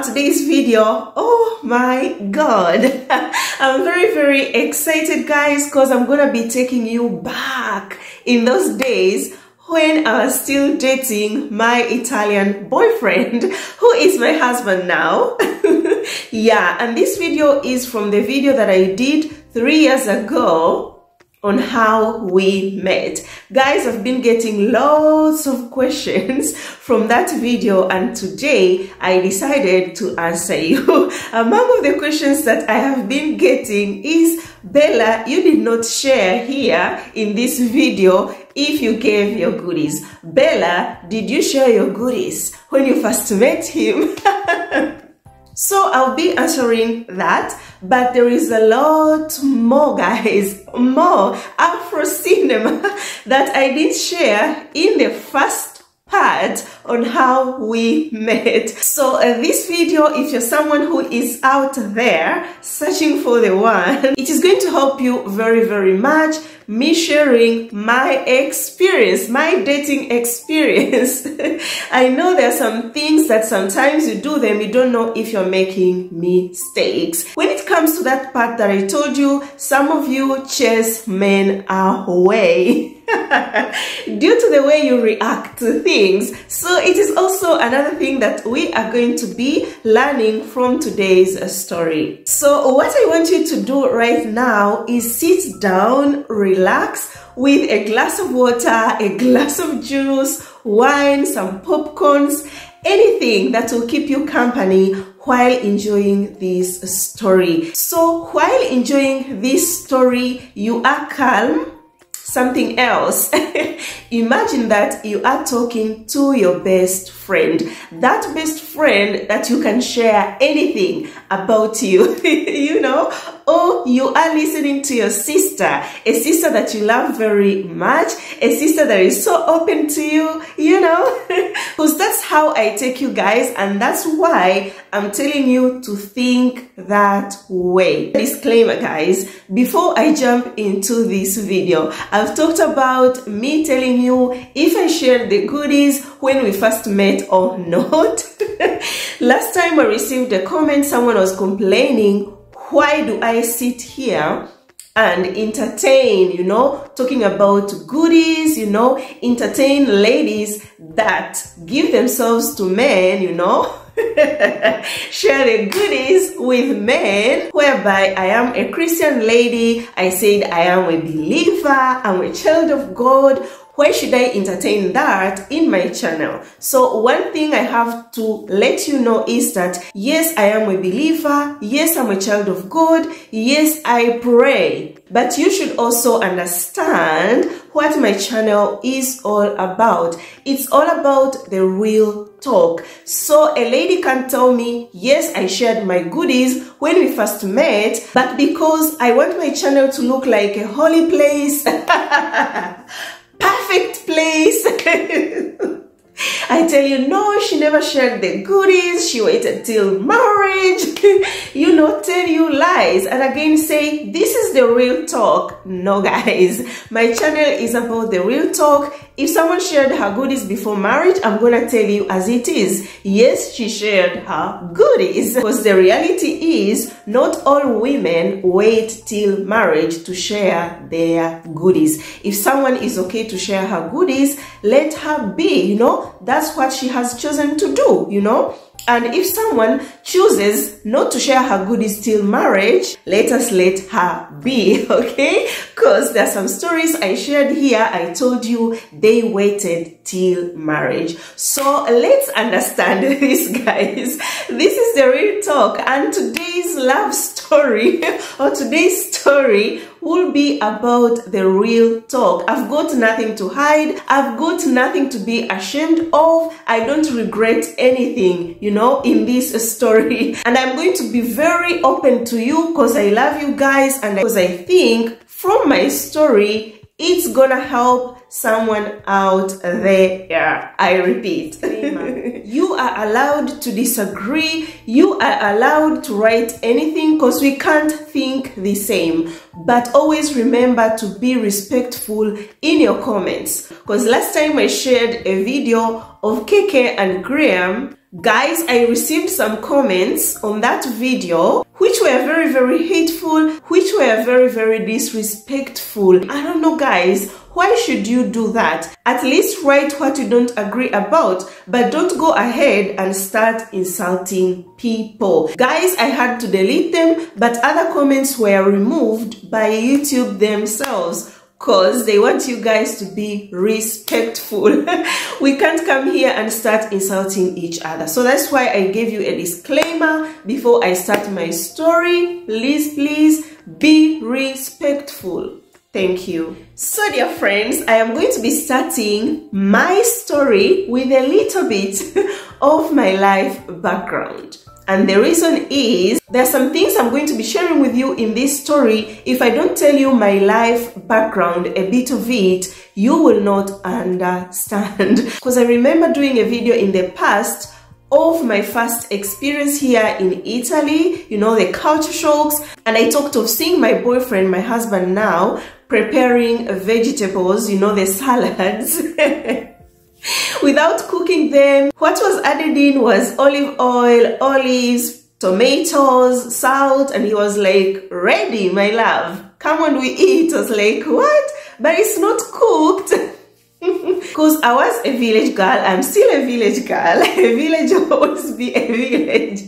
today's video? Oh my god. I'm very very excited guys because i'm gonna be taking you back in those days when I was still dating my Italian boyfriend, who is my husband now. yeah, and this video is from the video that I did three years ago on how we met. Guys, I've been getting lots of questions from that video and today I decided to answer you. Among of the questions that I have been getting is, Bella, you did not share here in this video if you gave your goodies. Bella, did you share your goodies when you first met him? So I'll be answering that, but there is a lot more, guys, more Afro cinema that I didn't share in the first part on how we met. So uh, this video, if you're someone who is out there searching for the one, it is going to help you very, very much. Me sharing my experience, my dating experience. I know there are some things that sometimes you do them, you don't know if you're making mistakes. When comes to that part that I told you, some of you chase men away. due to the way you react to things. So it is also another thing that we are going to be learning from today's story. So what I want you to do right now is sit down, relax with a glass of water, a glass of juice, wine, some popcorns, anything that will keep you company while enjoying this story. So while enjoying this story, you are calm, something else. Imagine that you are talking to your best friend, that best friend that you can share anything about you, you know, or you are listening to your sister, a sister that you love very much, a sister that is so open to you, you know, because that's how I take you guys, and that's why I'm telling you to think that way. Disclaimer, guys, before I jump into this video, I've talked about me telling you if I shared the goodies when we first met or not. Last time I received a comment, someone was complaining why do I sit here and entertain, you know, talking about goodies, you know, entertain ladies that give themselves to men, you know, share the goodies with men, whereby I am a Christian lady, I said I am a believer, I'm a child of God, why should I entertain that in my channel? So one thing I have to let you know is that yes, I am a believer. Yes, I'm a child of God. Yes, I pray. But you should also understand what my channel is all about. It's all about the real talk. So a lady can tell me, yes, I shared my goodies when we first met, but because I want my channel to look like a holy place, perfect place. I tell you, no, she never shared the goodies. She waited till marriage. you know, tell you lies. And again, say, this is the real talk. No, guys. My channel is about the real talk. If someone shared her goodies before marriage, I'm going to tell you as it is. Yes, she shared her goodies. Because the reality is, not all women wait till marriage to share their goodies. If someone is okay to share her goodies, let her be, you know, that's what she has chosen to do, you know. And if someone chooses not to share her goodies till marriage, let us let her be, okay? Because there are some stories I shared here. I told you they waited till marriage. So let's understand this, guys. This is the real talk. And today's love story or today's story will be about the real talk. I've got nothing to hide. I've got nothing to be ashamed of. I don't regret anything, you know, in this story. And I'm going to be very open to you because I love you guys and because I think from my story, it's gonna help someone out there. I repeat. you are allowed to disagree. You are allowed to write anything because we can't think the same. But always remember to be respectful in your comments. Because last time I shared a video of Keke and Graham Guys, I received some comments on that video which were very, very hateful, which were very, very disrespectful. I don't know, guys. Why should you do that? At least write what you don't agree about, but don't go ahead and start insulting people. Guys, I had to delete them, but other comments were removed by YouTube themselves because they want you guys to be respectful. we can't come here and start insulting each other. So that's why I gave you a disclaimer before I start my story. Please, please be respectful. Thank you. So dear friends, I am going to be starting my story with a little bit of my life background. And the reason is there are some things I'm going to be sharing with you in this story. If I don't tell you my life background, a bit of it, you will not understand. Because I remember doing a video in the past of my first experience here in Italy, you know, the culture shocks. And I talked of seeing my boyfriend, my husband now, preparing vegetables, you know, the salads. without cooking them. What was added in was olive oil, olives, tomatoes, salt, and he was like, ready, my love. Come on, we eat. I was like, what? But it's not cooked. Because I was a village girl, I'm still a village girl. A village always be a village.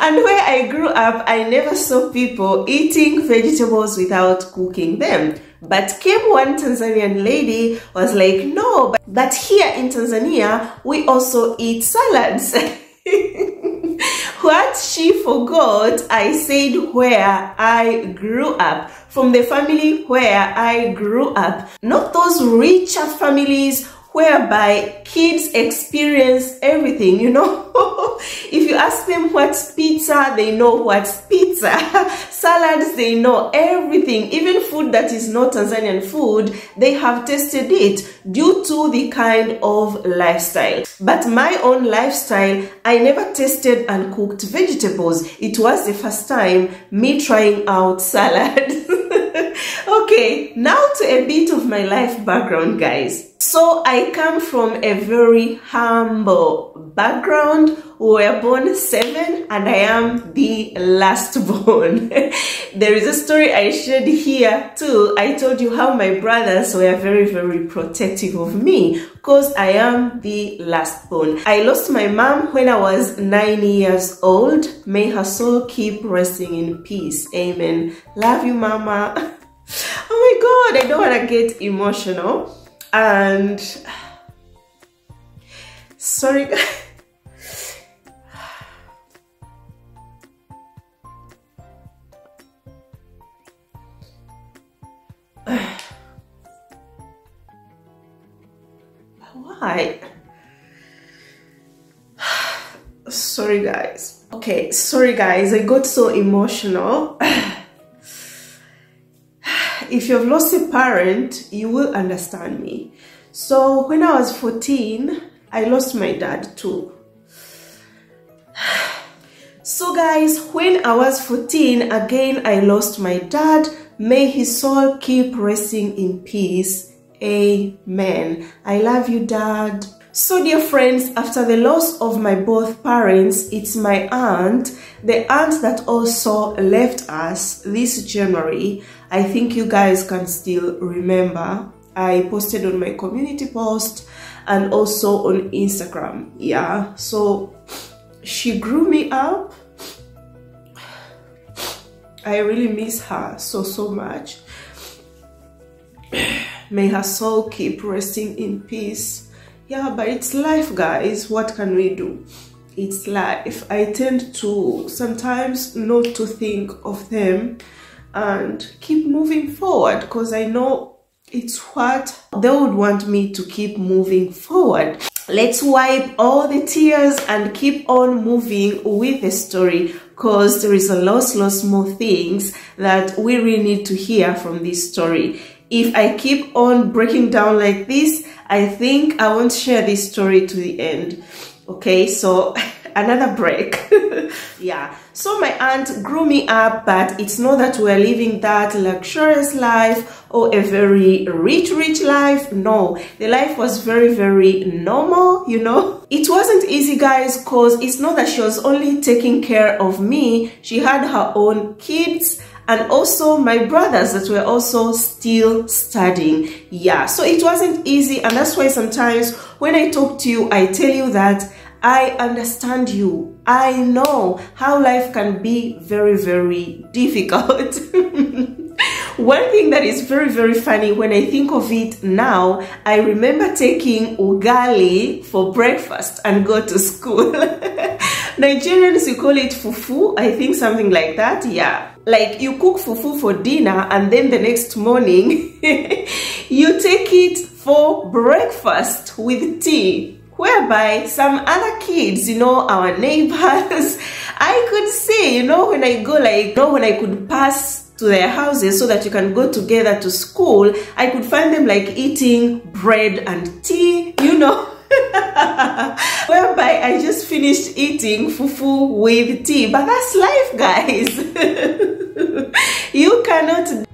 and where I grew up, I never saw people eating vegetables without cooking them. But came one Tanzanian lady was like, no, but, but here in Tanzania, we also eat salads. what she forgot, I said where I grew up, from the family where I grew up. Not those richer families whereby kids experience everything, you know. if you ask them what's pizza, they know what's pizza. Salads, they know everything. Even food that is not Tanzanian food, they have tasted it due to the kind of lifestyle. But my own lifestyle, I never tasted and cooked vegetables. It was the first time me trying out salad. okay, now to a bit of my life background, guys. So I come from a very humble background. We were born seven and I am the last born. there is a story I shared here too. I told you how my brothers were very, very protective of me because I am the last born. I lost my mom when I was nine years old. May her soul keep resting in peace. Amen. Love you, mama. Oh my God, I don't want to get emotional and sorry why? Sorry guys. Okay sorry guys. I got so emotional if you've lost a parent, you will understand me. So when I was 14, I lost my dad too. So guys, when I was 14, again, I lost my dad. May his soul keep resting in peace. Amen. I love you, dad. So dear friends, after the loss of my both parents, it's my aunt, the aunt that also left us this January. I think you guys can still remember. I posted on my community post and also on Instagram. Yeah, so she grew me up. I really miss her so, so much. May her soul keep resting in peace yeah but it's life guys what can we do it's life i tend to sometimes not to think of them and keep moving forward because i know it's what they would want me to keep moving forward let's wipe all the tears and keep on moving with the story because there is a lot lots more things that we really need to hear from this story if i keep on breaking down like this I think I won't share this story to the end. Okay, so another break. yeah. So my aunt grew me up, but it's not that we're living that luxurious life or a very rich, rich life. No, the life was very, very normal, you know. It wasn't easy, guys, because it's not that she was only taking care of me. She had her own kids and also my brothers that were also still studying yeah so it wasn't easy and that's why sometimes when i talk to you i tell you that i understand you. I know how life can be very very difficult. One thing that is very, very funny when I think of it now, I remember taking ugali for breakfast and go to school. Nigerians, you call it fufu, I think something like that, yeah. Like you cook fufu for dinner and then the next morning you take it for breakfast with tea whereby some other kids you know our neighbors i could see you know when i go like you know when i could pass to their houses so that you can go together to school i could find them like eating bread and tea you know whereby I just finished eating fufu with tea. But that's life, guys. you cannot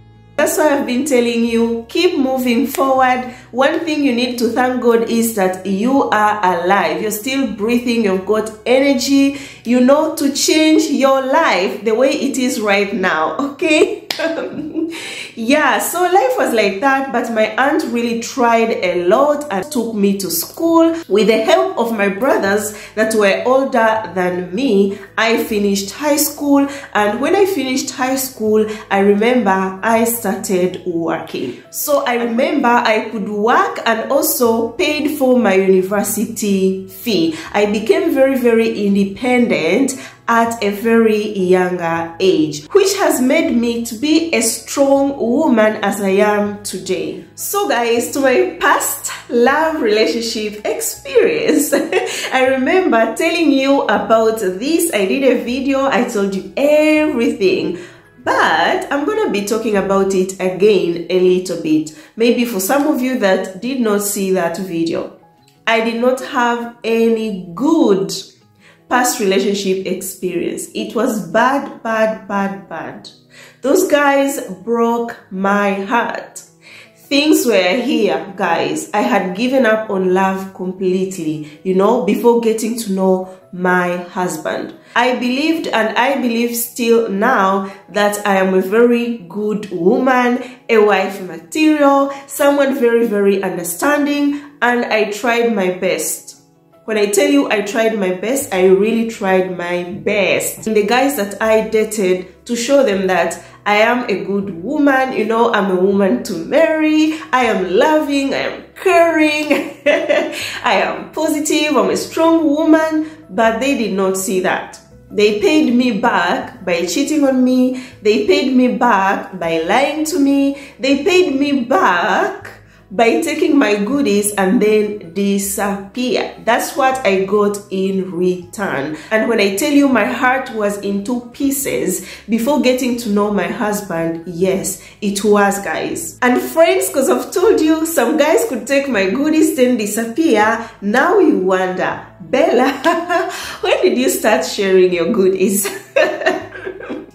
that's why I've been telling you, keep moving forward. One thing you need to thank God is that you are alive. You're still breathing. You've got energy, you know, to change your life the way it is right now, okay? yeah so life was like that but my aunt really tried a lot and took me to school. With the help of my brothers that were older than me i finished high school. And when i finished high school i remember i started working. So i remember i could work and also paid for my university fee. I became very very independent at a very younger age, which has made me to be a strong woman as I am today. So guys, to my past love relationship experience, I remember telling you about this. I did a video, I told you everything but I'm gonna be talking about it again a little bit. Maybe for some of you that did not see that video. I did not have any good past relationship experience. It was bad, bad, bad, bad. Those guys broke my heart. Things were here, guys. I had given up on love completely, you know, before getting to know my husband. I believed and I believe still now that I am a very good woman, a wife material, someone very, very understanding, and I tried my best when I tell you I tried my best, I really tried my best. And the guys that I dated to show them that I am a good woman, you know, I'm a woman to marry, I am loving, I am caring, I am positive, I'm a strong woman, but they did not see that. They paid me back by cheating on me, they paid me back by lying to me, they paid me back by taking my goodies and then disappear. That's what I got in return. And when I tell you my heart was in two pieces before getting to know my husband, yes, it was, guys. And friends, because I've told you some guys could take my goodies then disappear. Now you wonder, Bella, when did you start sharing your goodies?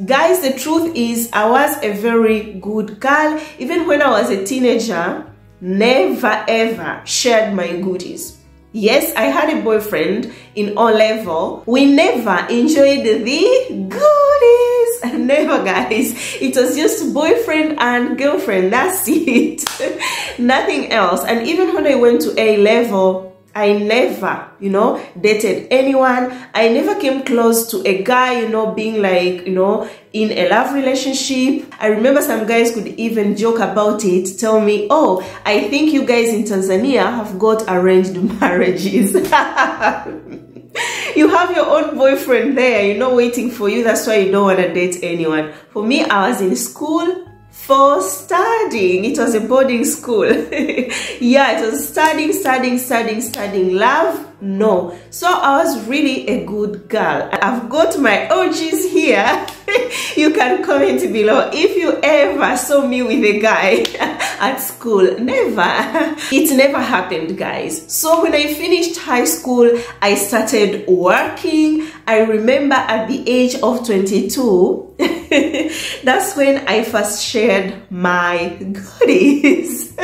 Guys, the truth is I was a very good girl. Even when I was a teenager, never ever shared my goodies. Yes, I had a boyfriend in O level. We never enjoyed the goodies. Never, guys. It was just boyfriend and girlfriend. That's it. Nothing else. And even when I went to A level, I never, you know, dated anyone. I never came close to a guy, you know, being like, you know, in a love relationship. I remember some guys could even joke about it, tell me, oh, I think you guys in Tanzania have got arranged marriages. you have your own boyfriend there, you know, waiting for you. That's why you don't want to date anyone. For me, I was in school for studying. It was a boarding school. yeah, it was studying, studying, studying, studying love No. So I was really a good girl. I've got my OGs here. you can comment below if you ever saw me with a guy at school. Never. It never happened, guys. So when I finished high school, I started working. I remember at the age of 22, that's when I first shared my goodies.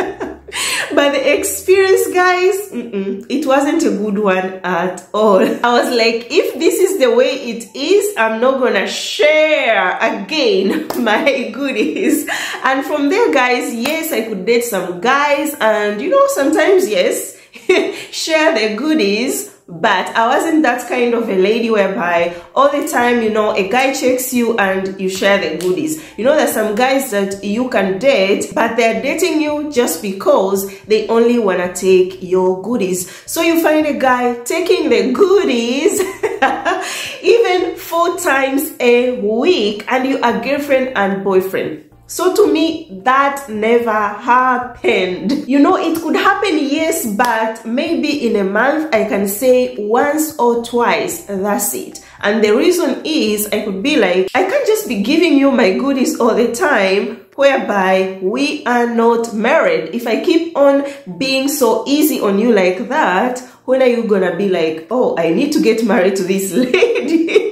but the experience guys mm-mm, it wasn't a good one at all. I was like if this is the way it is i'm not gonna share again my goodies. And from there guys yes i could date some guys and you know sometimes yes share the goodies but I wasn't that kind of a lady whereby all the time, you know, a guy checks you and you share the goodies. You know, there's some guys that you can date, but they're dating you just because they only want to take your goodies. So you find a guy taking the goodies even four times a week and you are girlfriend and boyfriend. So to me, that never happened. You know, it could happen, yes, but maybe in a month, I can say once or twice, that's it. And the reason is I could be like, I can't just be giving you my goodies all the time whereby we are not married. If I keep on being so easy on you like that, when are you gonna be like, oh, I need to get married to this lady?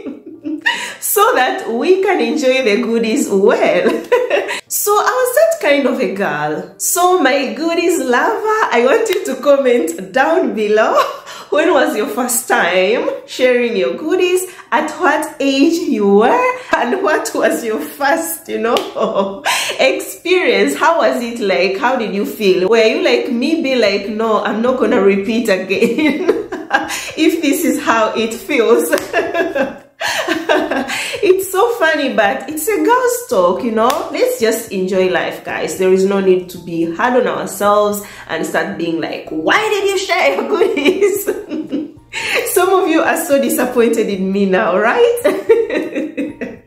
That we can enjoy the goodies well. so I was that kind of a girl. So my goodies lover, I want you to comment down below. When was your first time sharing your goodies? At what age you were? And what was your first you know experience? How was it like? How did you feel? Were you like me be like no i'm not gonna repeat again. If this is how it feels it's so funny but it's a girl's talk you know? Let's just enjoy life guys. There is no need to be hard on ourselves and start being like why did you share your goodies? Some of you are so disappointed in me now right?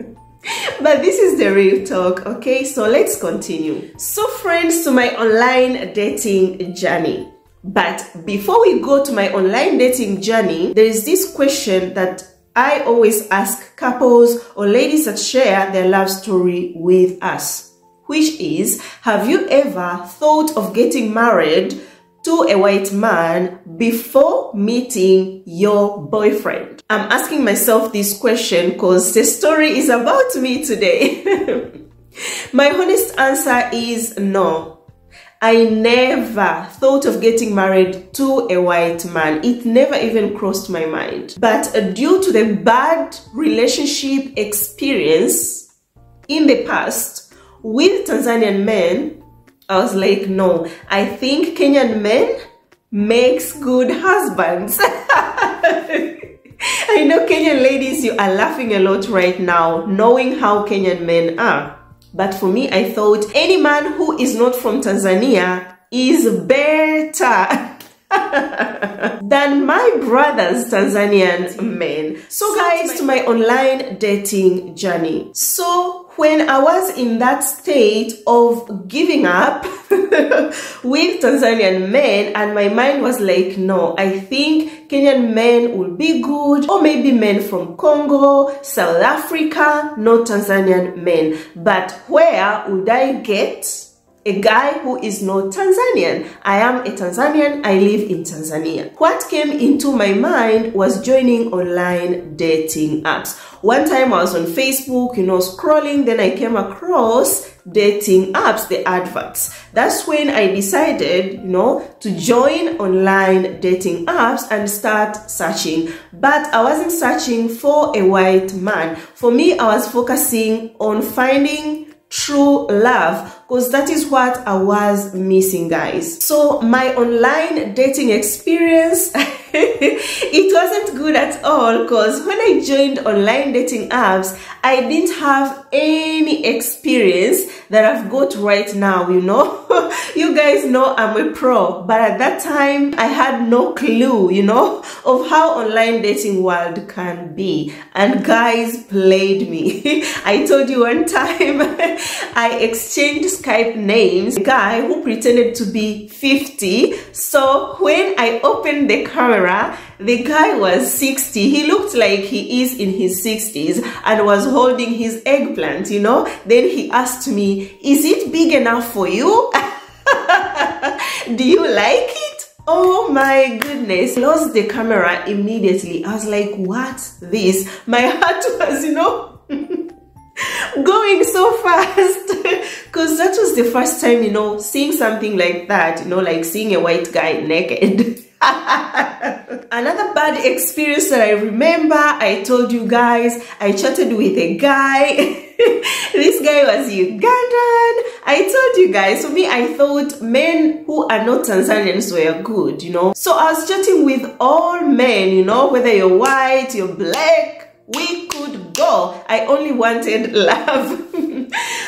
But this is the real talk okay? So let's continue. So friends to my online dating journey. But before we go to my online dating journey there is this question that I always ask couples or ladies that share their love story with us, which is, have you ever thought of getting married to a white man before meeting your boyfriend? I'm asking myself this question because the story is about me today. My honest answer is no. I never thought of getting married to a white man. It never even crossed my mind. But uh, due to the bad relationship experience in the past with Tanzanian men, I was like, no, I think Kenyan men makes good husbands. I know Kenyan ladies, you are laughing a lot right now, knowing how Kenyan men are. But for me, I thought any man who is not from Tanzania is better than my brother's Tanzanian men. So guys, to my online dating journey. So when I was in that state of giving up with Tanzanian men and my mind was like, no, I think Kenyan men will be good or maybe men from Congo, South Africa, not Tanzanian men. But where would I get a guy who is not Tanzanian. I am a Tanzanian, I live in Tanzania. What came into my mind was joining online dating apps. One time I was on Facebook, you know, scrolling, then I came across dating apps, the adverts. That's when I decided, you know, to join online dating apps and start searching. But I wasn't searching for a white man. For me, I was focusing on finding true love because that is what I was missing guys. So my online dating experience it wasn't good at all because when I joined online dating apps I didn't have any experience that I've got right now you know you guys know I'm a pro but at that time I had no clue you know of how online dating world can be and guys played me I told you one time I exchanged Skype names. A guy who pretended to be 50. So when I opened the camera, the guy was 60. He looked like he is in his 60s and was holding his eggplant, you know. Then he asked me, Is it big enough for you? Do you like it? Oh my goodness. Lost the camera immediately. I was like, what? This? My heart was, you know, going so fast. Because that was the first time, you know, seeing something like that, you know, like seeing a white guy naked. Another bad experience that I remember, I told you guys, I chatted with a guy. this guy was Ugandan. I told you guys, for me, I thought men who are not Tanzanians were good, you know. So I was chatting with all men, you know, whether you're white, you're black, we could go. I only wanted love.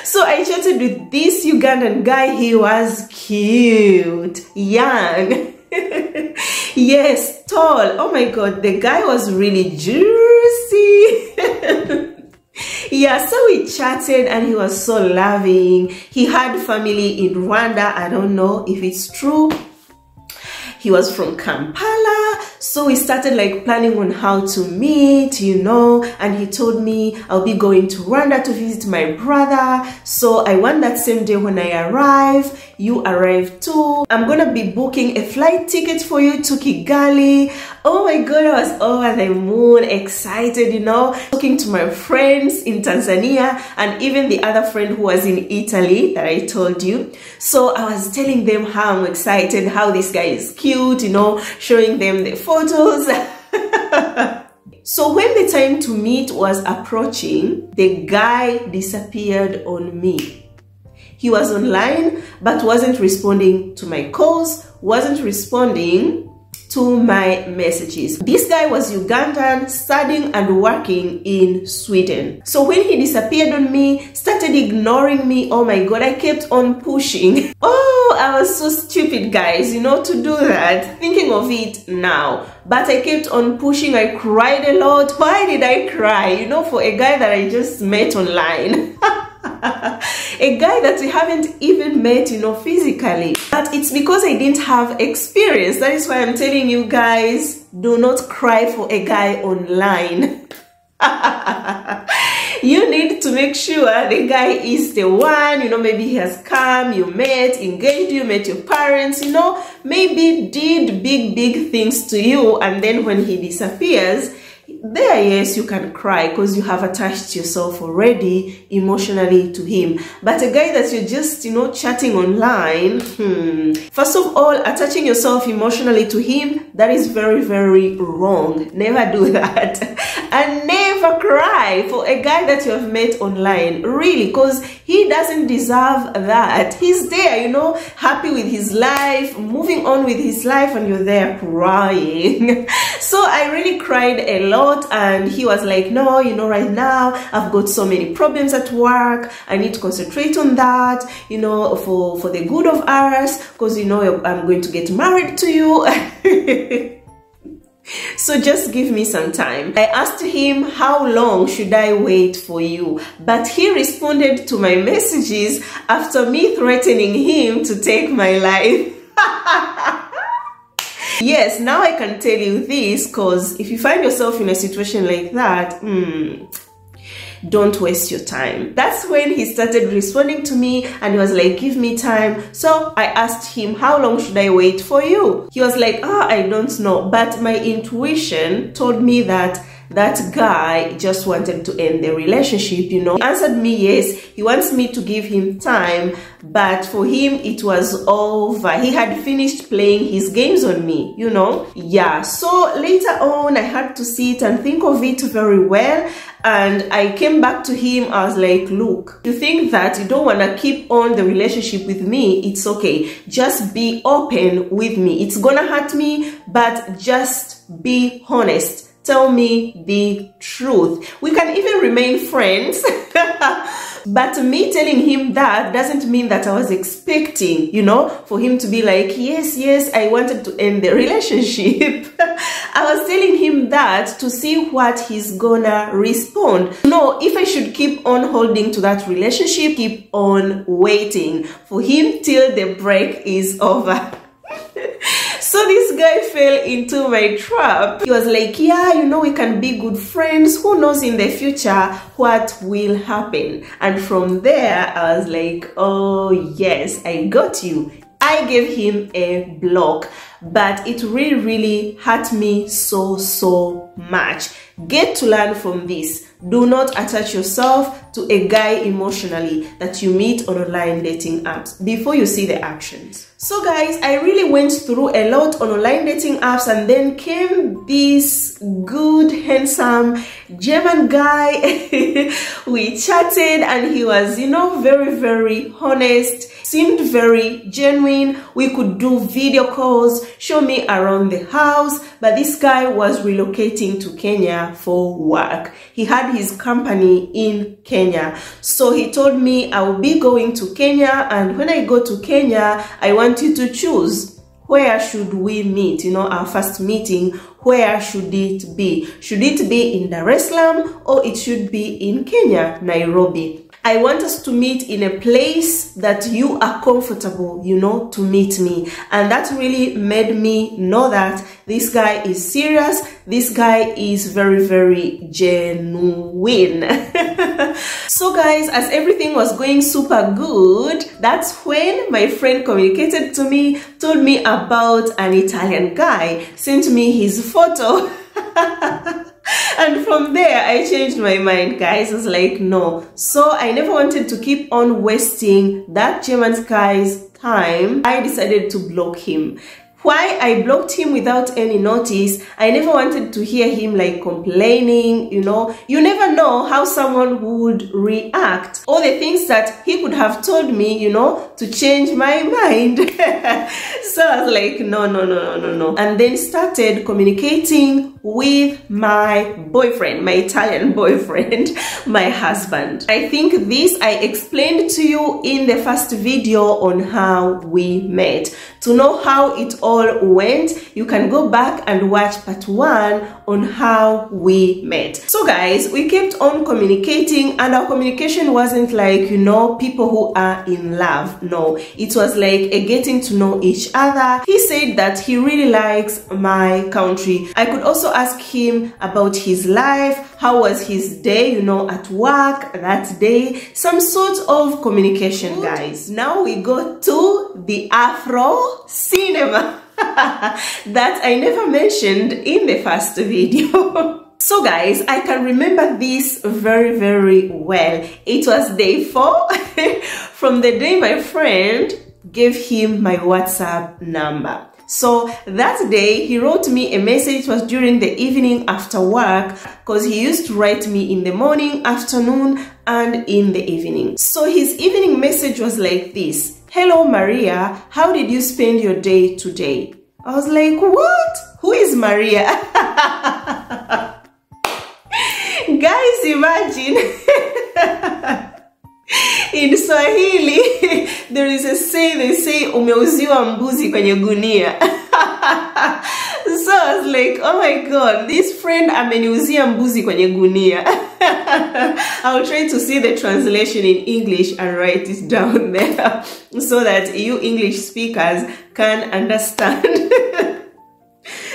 so I chatted with this Ugandan guy. He was cute, young. yes, tall. Oh my god, the guy was really juicy. yeah, so we chatted and he was so loving. He had family in Rwanda. I don't know if it's true. He was from Kampala. So we started like planning on how to meet, you know, and he told me I'll be going to Rwanda to visit my brother. So I went that same day when I arrive you arrive too. I'm gonna be booking a flight ticket for you to Kigali. Oh my god, I was over the moon, excited, you know, talking to my friends in Tanzania and even the other friend who was in Italy that I told you. So I was telling them how I'm excited, how this guy is cute, you know, showing them the photos. So when the time to meet was approaching, the guy disappeared on me. He was online but wasn't responding to my calls, wasn't responding to my messages. This guy was Ugandan, studying and working in Sweden. So when he disappeared on me, started ignoring me, oh my god, I kept on pushing. oh, I was so stupid, guys, you know, to do that. Thinking of it now. But I kept on pushing, I cried a lot. Why did I cry? You know, for a guy that I just met online. a guy that we haven't even met, you know, physically. But it's because I didn't have experience. That is why I'm telling you guys, do not cry for a guy online. you need to make sure the guy is the one, you know, maybe he has come, you met, engaged you, met your parents, you know, maybe did big, big things to you, and then when he disappears, there yes you can cry because you have attached yourself already emotionally to him. But a guy that you're just you know chatting online hmm, first of all attaching yourself emotionally to him that is very very wrong. Never do that. And never cry for a guy that you have met online. Really because he doesn't deserve that. He's there you know happy with his life moving on with his life and you're there crying. So i really cried a lot and he was like no you know right now i've got so many problems at work i need to concentrate on that you know for for the good of us because you know i'm going to get married to you So just give me some time. I asked him, how long should I wait for you? But he responded to my messages after me threatening him to take my life. yes, now I can tell you this because if you find yourself in a situation like that, hmm, don't waste your time. That's when he started responding to me and he was like, give me time. So I asked him, how long should I wait for you? He was like, ah, oh, I don't know. But my intuition told me that that guy just wanted to end the relationship, you know. He answered me, yes, he wants me to give him time, but for him, it was over. He had finished playing his games on me, you know. Yeah, so later on, I had to sit and think of it very well. And I came back to him, I was like, look, you think that you don't want to keep on the relationship with me, it's okay. Just be open with me. It's gonna hurt me, but just be honest tell me the truth. We can even remain friends. But me telling him that doesn't mean that I was expecting, you know, for him to be like, yes, yes, I wanted to end the relationship. I was telling him that to see what he's gonna respond. No, if I should keep on holding to that relationship, keep on waiting for him till the break is over. So this guy fell into my trap. He was like, yeah, you know, we can be good friends. Who knows in the future what will happen? And from there, I was like, oh yes, I got you. I gave him a block, but it really, really hurt me so, so much. Get to learn from this. Do not attach yourself to a guy emotionally that you meet on online dating apps before you see the actions. So guys, I really went through a lot on online dating apps and then came this good, handsome German guy. we chatted and he was, you know, very, very honest, seemed very genuine. We could do video calls, show me around the house, but this guy was relocating to Kenya for work. He had his company in Kenya. So he told me I will be going to Kenya and when I go to Kenya, I want want you to choose where should we meet? You know our first meeting where should it be? Should it be in dar es salaam or it should be in kenya nairobi I want us to meet in a place that you are comfortable, you know, to meet me. And that really made me know that this guy is serious. This guy is very, very genuine. so guys, as everything was going super good, that's when my friend communicated to me, told me about an Italian guy, sent me his photo. and from there i changed my mind guys. I was like no. So i never wanted to keep on wasting that german guy's time. I decided to block him why I blocked him without any notice. I never wanted to hear him like complaining, you know. You never know how someone would react or the things that he could have told me, you know, to change my mind. so I was like, no, no, no, no, no, no. And then started communicating with my boyfriend, my Italian boyfriend, my husband. I think this I explained to you in the first video on how we met. To know how it all all went, you can go back and watch part one on how we met. So guys, we kept on communicating and our communication wasn't like, you know, people who are in love. No, it was like a getting to know each other. He said that he really likes my country. I could also ask him about his life, how was his day, you know, at work that day, some sort of communication, guys. Now we go to the Afro cinema. that I never mentioned in the first video. So guys, I can remember this very, very well. It was day four from the day my friend gave him my WhatsApp number. So that day he wrote me a message. It was during the evening after work because he used to write me in the morning, afternoon, and in the evening. So his evening message was like this. Hello, Maria. How did you spend your day today? I was like, what? Who is Maria? Guys, imagine. In Swahili, there is a say, they say, umeuziwa mbuzi kwenye gunia. so I was like, oh my god, this friend ameniuzia mbuzi kwenye gunia. I'll try to see the translation in English and write it down there so that you English speakers can understand.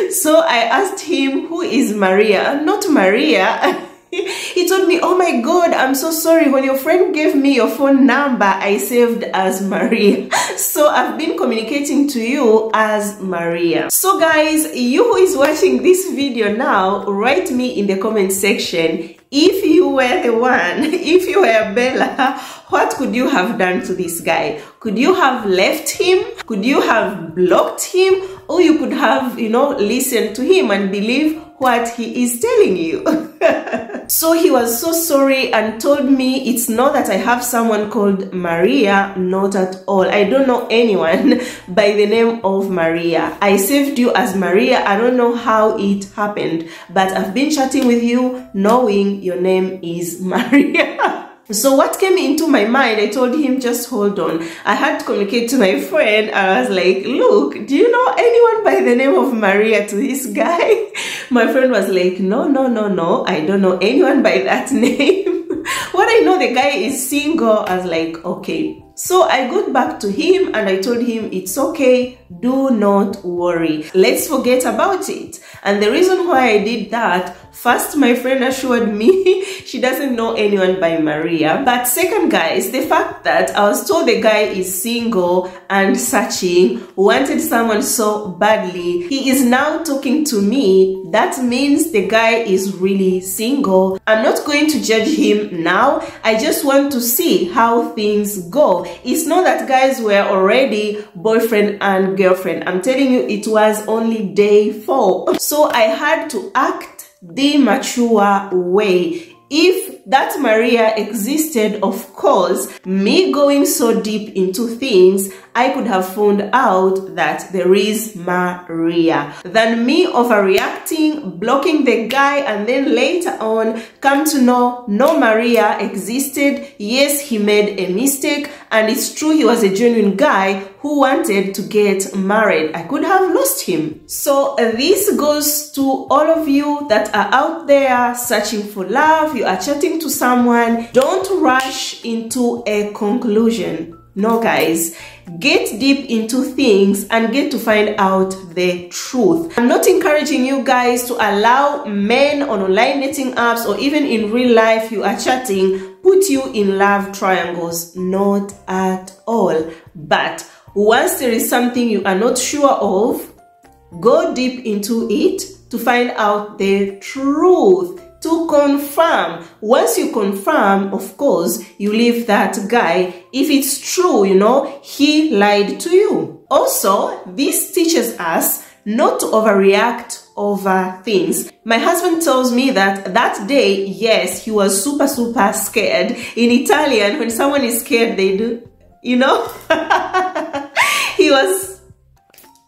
so I asked him, who is Maria? Not Maria. he told me, oh my God, I'm so sorry. When your friend gave me your phone number, I saved as Maria. So I've been communicating to you as Maria. So guys, you who is watching this video now, write me in the comment section if you were the one, if you were Bella, what could you have done to this guy? Could you have left him? Could you have blocked him? Or you could have, you know, listened to him and believe what he is telling you. so he was so sorry and told me it's not that I have someone called Maria, not at all. I don't know anyone by the name of Maria. I saved you as Maria. I don't know how it happened, but I've been chatting with you knowing your name is Maria. So what came into my mind, I told him, just hold on. I had to communicate to my friend. I was like, look, do you know anyone by the name of Maria to this guy? My friend was like, no, no, no, no. I don't know anyone by that name. what I know the guy is single, I was like, okay. So I got back to him and I told him, it's okay, do not worry. Let's forget about it. And the reason why I did that First, my friend assured me she doesn't know anyone by Maria. But second, guys, the fact that I was told the guy is single and searching, wanted someone so badly, he is now talking to me. That means the guy is really single. I'm not going to judge him now. I just want to see how things go. It's not that guys were already boyfriend and girlfriend. I'm telling you, it was only day four. So I had to act the mature way. If that Maria existed, of course, me going so deep into things, I could have found out that there is Maria. Than me overreacting, blocking the guy, and then later on come to know no Maria existed. Yes, he made a mistake, and it's true he was a genuine guy who wanted to get married. I could have lost him. So uh, this goes to all of you that are out there searching for love. You are chatting to someone. Don't rush into a conclusion no, guys, get deep into things and get to find out the truth. I'm not encouraging you guys to allow men on online dating apps or even in real life you are chatting put you in love triangles. Not at all. But once there is something you are not sure of, go deep into it to find out the truth to confirm. Once you confirm, of course, you leave that guy. If it's true, you know, he lied to you. Also, this teaches us not to overreact over things. My husband tells me that that day, yes, he was super, super scared. In Italian, when someone is scared, they do, you know? he was,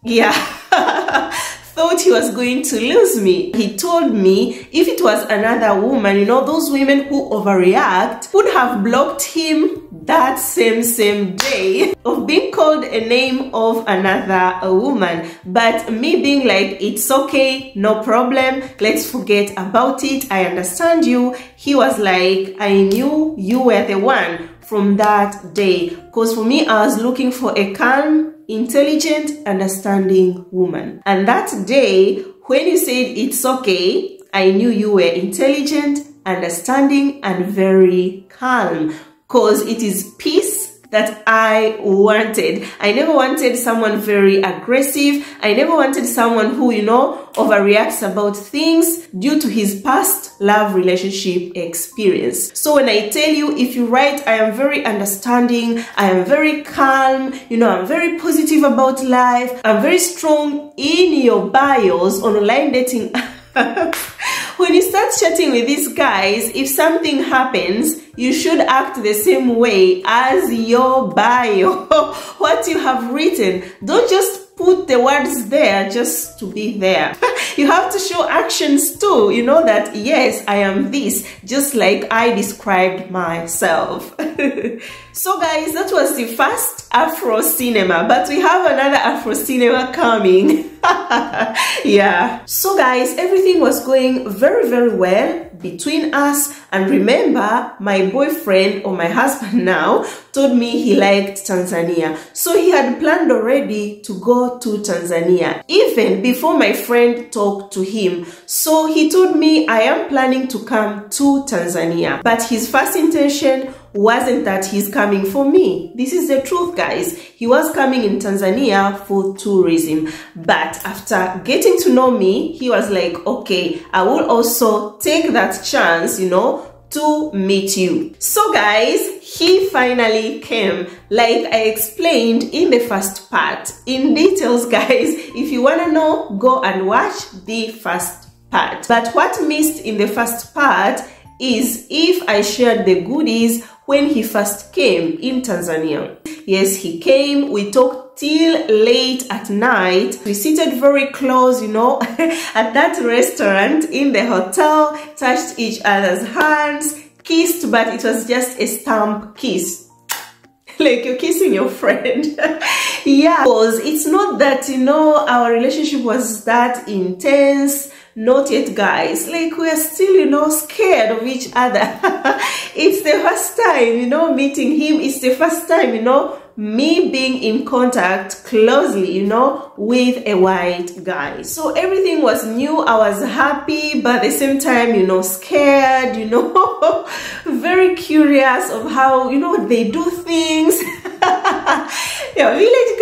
yeah. thought he was going to lose me. He told me if it was another woman, you know, those women who overreact would have blocked him that same, same day of being called a name of another woman. But me being like, it's okay, no problem, let's forget about it. I understand you. He was like, I knew you were the one from that day. Because for me, I was looking for a calm, intelligent, understanding woman. And that day, when you said it's okay, I knew you were intelligent, understanding, and very calm. Because it is peace that I wanted. I never wanted someone very aggressive. I never wanted someone who, you know, overreacts about things due to his past love relationship experience. So when I tell you, if you write, I am very understanding, I am very calm, you know, I'm very positive about life, I'm very strong in your bios on online dating when you start chatting with these guys, if something happens, you should act the same way as your bio, what you have written. Don't just put the words there just to be there. you have to show actions too. You know that, yes, I am this, just like I described myself. so guys, that was the first Afro cinema, but we have another Afro cinema coming. yeah. So guys, everything was going very, very well between us. And remember, my boyfriend or my husband now told me he liked Tanzania. So he had planned already to go to Tanzania, even before my friend talked to him. So he told me, I am planning to come to Tanzania. But his first intention wasn't that he's coming for me. This is the truth, guys. He was coming in Tanzania for tourism. But after getting to know me, he was like, okay, I will also take that chance, you know, to meet you. So guys, he finally came like I explained in the first part. In details, guys, if you want to know, go and watch the first part. But what missed in the first part is if I shared the goodies when he first came in Tanzania. Yes, he came, we talked till late at night. We seated very close, you know, at that restaurant in the hotel, touched each other's hands, kissed, but it was just a stamp kiss. like you're kissing your friend. yeah, because it's not that, you know, our relationship was that intense not yet guys like we're still you know scared of each other it's the first time you know meeting him it's the first time you know me being in contact closely, you know, with a white guy. So everything was new. I was happy, but at the same time, you know, scared, you know, very curious of how, you know, they do things. yeah, village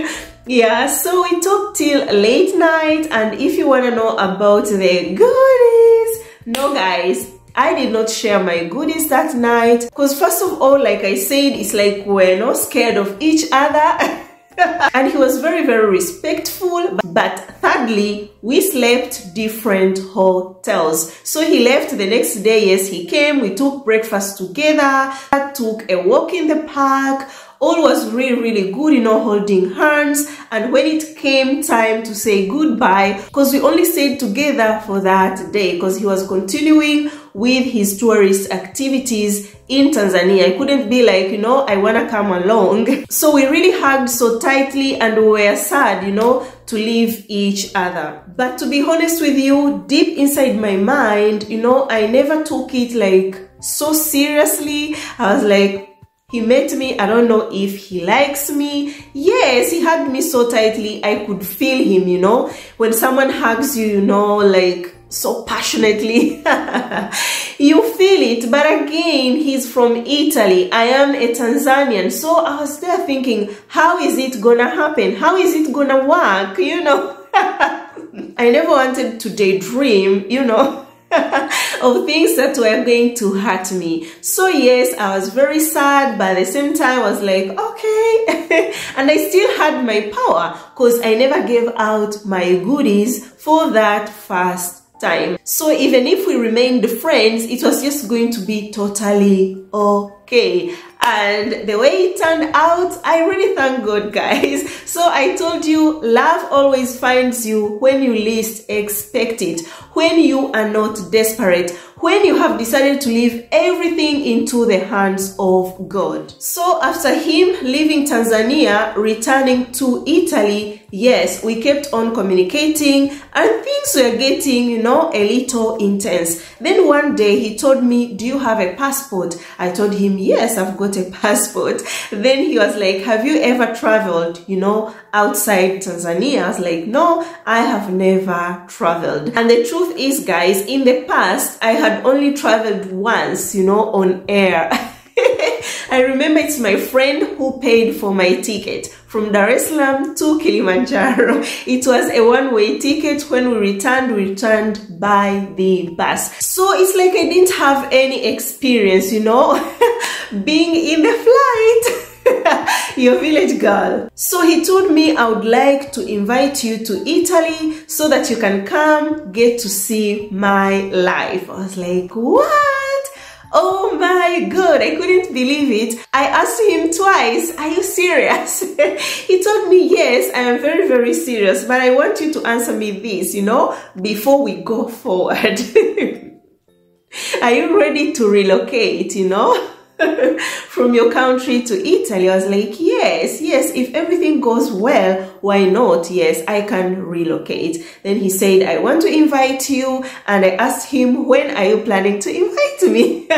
girl. Yeah, so we talked till late night. And if you want to know about the goodies, no guys, I did not share my goodies that night because first of all, like I said, it's like we're not scared of each other. and he was very very respectful but thirdly we slept different hotels so he left the next day yes he came we took breakfast together I took a walk in the park all was really really good you know holding hands and when it came time to say goodbye because we only stayed together for that day because he was continuing with his tourist activities in Tanzania. I couldn't be like, you know, I wanna come along. So we really hugged so tightly and we were sad, you know, to leave each other. But to be honest with you, deep inside my mind, you know, I never took it like so seriously. I was like, he met me. I don't know if he likes me. Yes, he hugged me so tightly. I could feel him, you know. When someone hugs you, you know, like so passionately, you feel it. But again, he's from Italy. I am a Tanzanian. So I was there thinking, how is it gonna happen? How is it gonna work? You know, I never wanted to daydream, you know. of things that were going to hurt me. So yes, I was very sad, but at the same time I was like, okay. and I still had my power because I never gave out my goodies for that first time. So even if we remained friends, it was just going to be totally okay. And the way it turned out, I really thank God, guys. So I told you, love always finds you when you least expect it, when you are not desperate, when you have decided to leave everything into the hands of God. So after him leaving Tanzania, returning to Italy, yes, we kept on communicating and things were getting, you know, a little intense. Then one day he told me, do you have a passport? I told him, yes, I've got a passport. Then he was like, have you ever traveled, you know, outside Tanzania? I was like, no, I have never traveled. And the truth is, guys, in the past, I had only traveled once, you know, on air. I remember it's my friend who paid for my ticket from Dar es Salaam to Kilimanjaro. It was a one-way ticket. When we returned, we returned by the bus. So it's like I didn't have any experience, you know, being in the flight. your village girl. So he told me I would like to invite you to Italy so that you can come get to see my life. I was like, what? Oh my god, I couldn't believe it. I asked him twice, are you serious? he told me, yes, I am very, very serious, but I want you to answer me this, you know, before we go forward. are you ready to relocate, you know? from your country to Italy. I was like, yes, yes, if everything goes well, why not? Yes, I can relocate. Then he said, I want to invite you. And I asked him, when are you planning to invite me?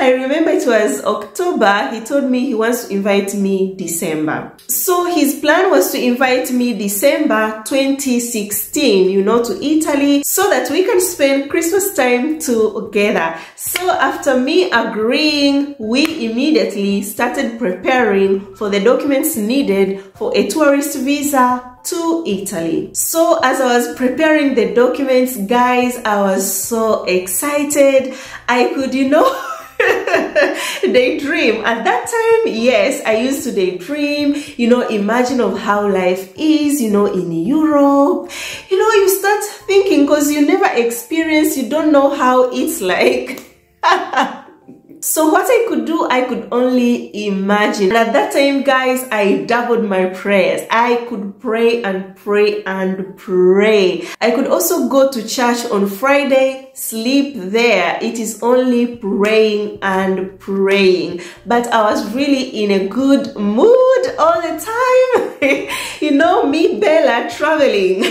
I remember it was October. He told me he wants to invite me December. So his plan was to invite me December 2016, you know, to Italy so that we can spend Christmas time together. So after me agreeing, we immediately started preparing for the documents needed for a tourist visa to Italy. So as I was preparing the documents, guys, I was so excited. I could, you know, daydream at that time yes i used to daydream you know imagine of how life is you know in europe you know you start thinking because you never experience you don't know how it's like. So what I could do, I could only imagine. And at that time, guys, I doubled my prayers. I could pray and pray and pray. I could also go to church on Friday, sleep there. It is only praying and praying. But I was really in a good mood all the time. you know, me, Bella, traveling.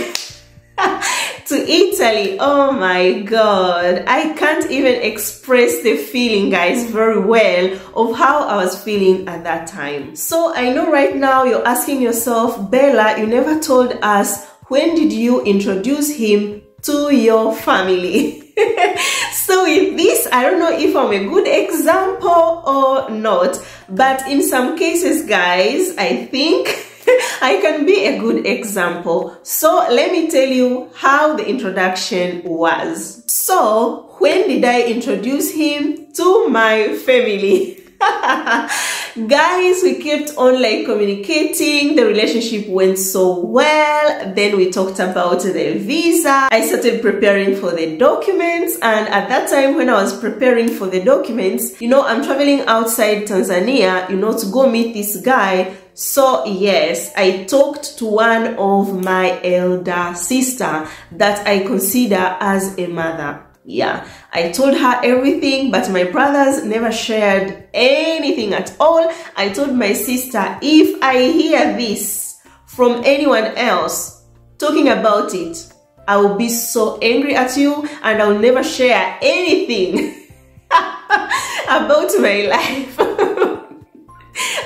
to Italy. Oh my god. I can't even express the feeling, guys, very well of how I was feeling at that time. So I know right now you're asking yourself, Bella, you never told us when did you introduce him to your family? so with this, I don't know if I'm a good example or not, but in some cases, guys, I think I can be a good example. So let me tell you how the introduction was. So when did I introduce him to my family? guys we kept on like communicating the relationship went so well then we talked about the visa i started preparing for the documents and at that time when i was preparing for the documents you know i'm traveling outside tanzania you know to go meet this guy so yes, I talked to one of my elder sister that I consider as a mother. Yeah, I told her everything, but my brothers never shared anything at all. I told my sister, if I hear this from anyone else talking about it, I will be so angry at you and I'll never share anything about my life.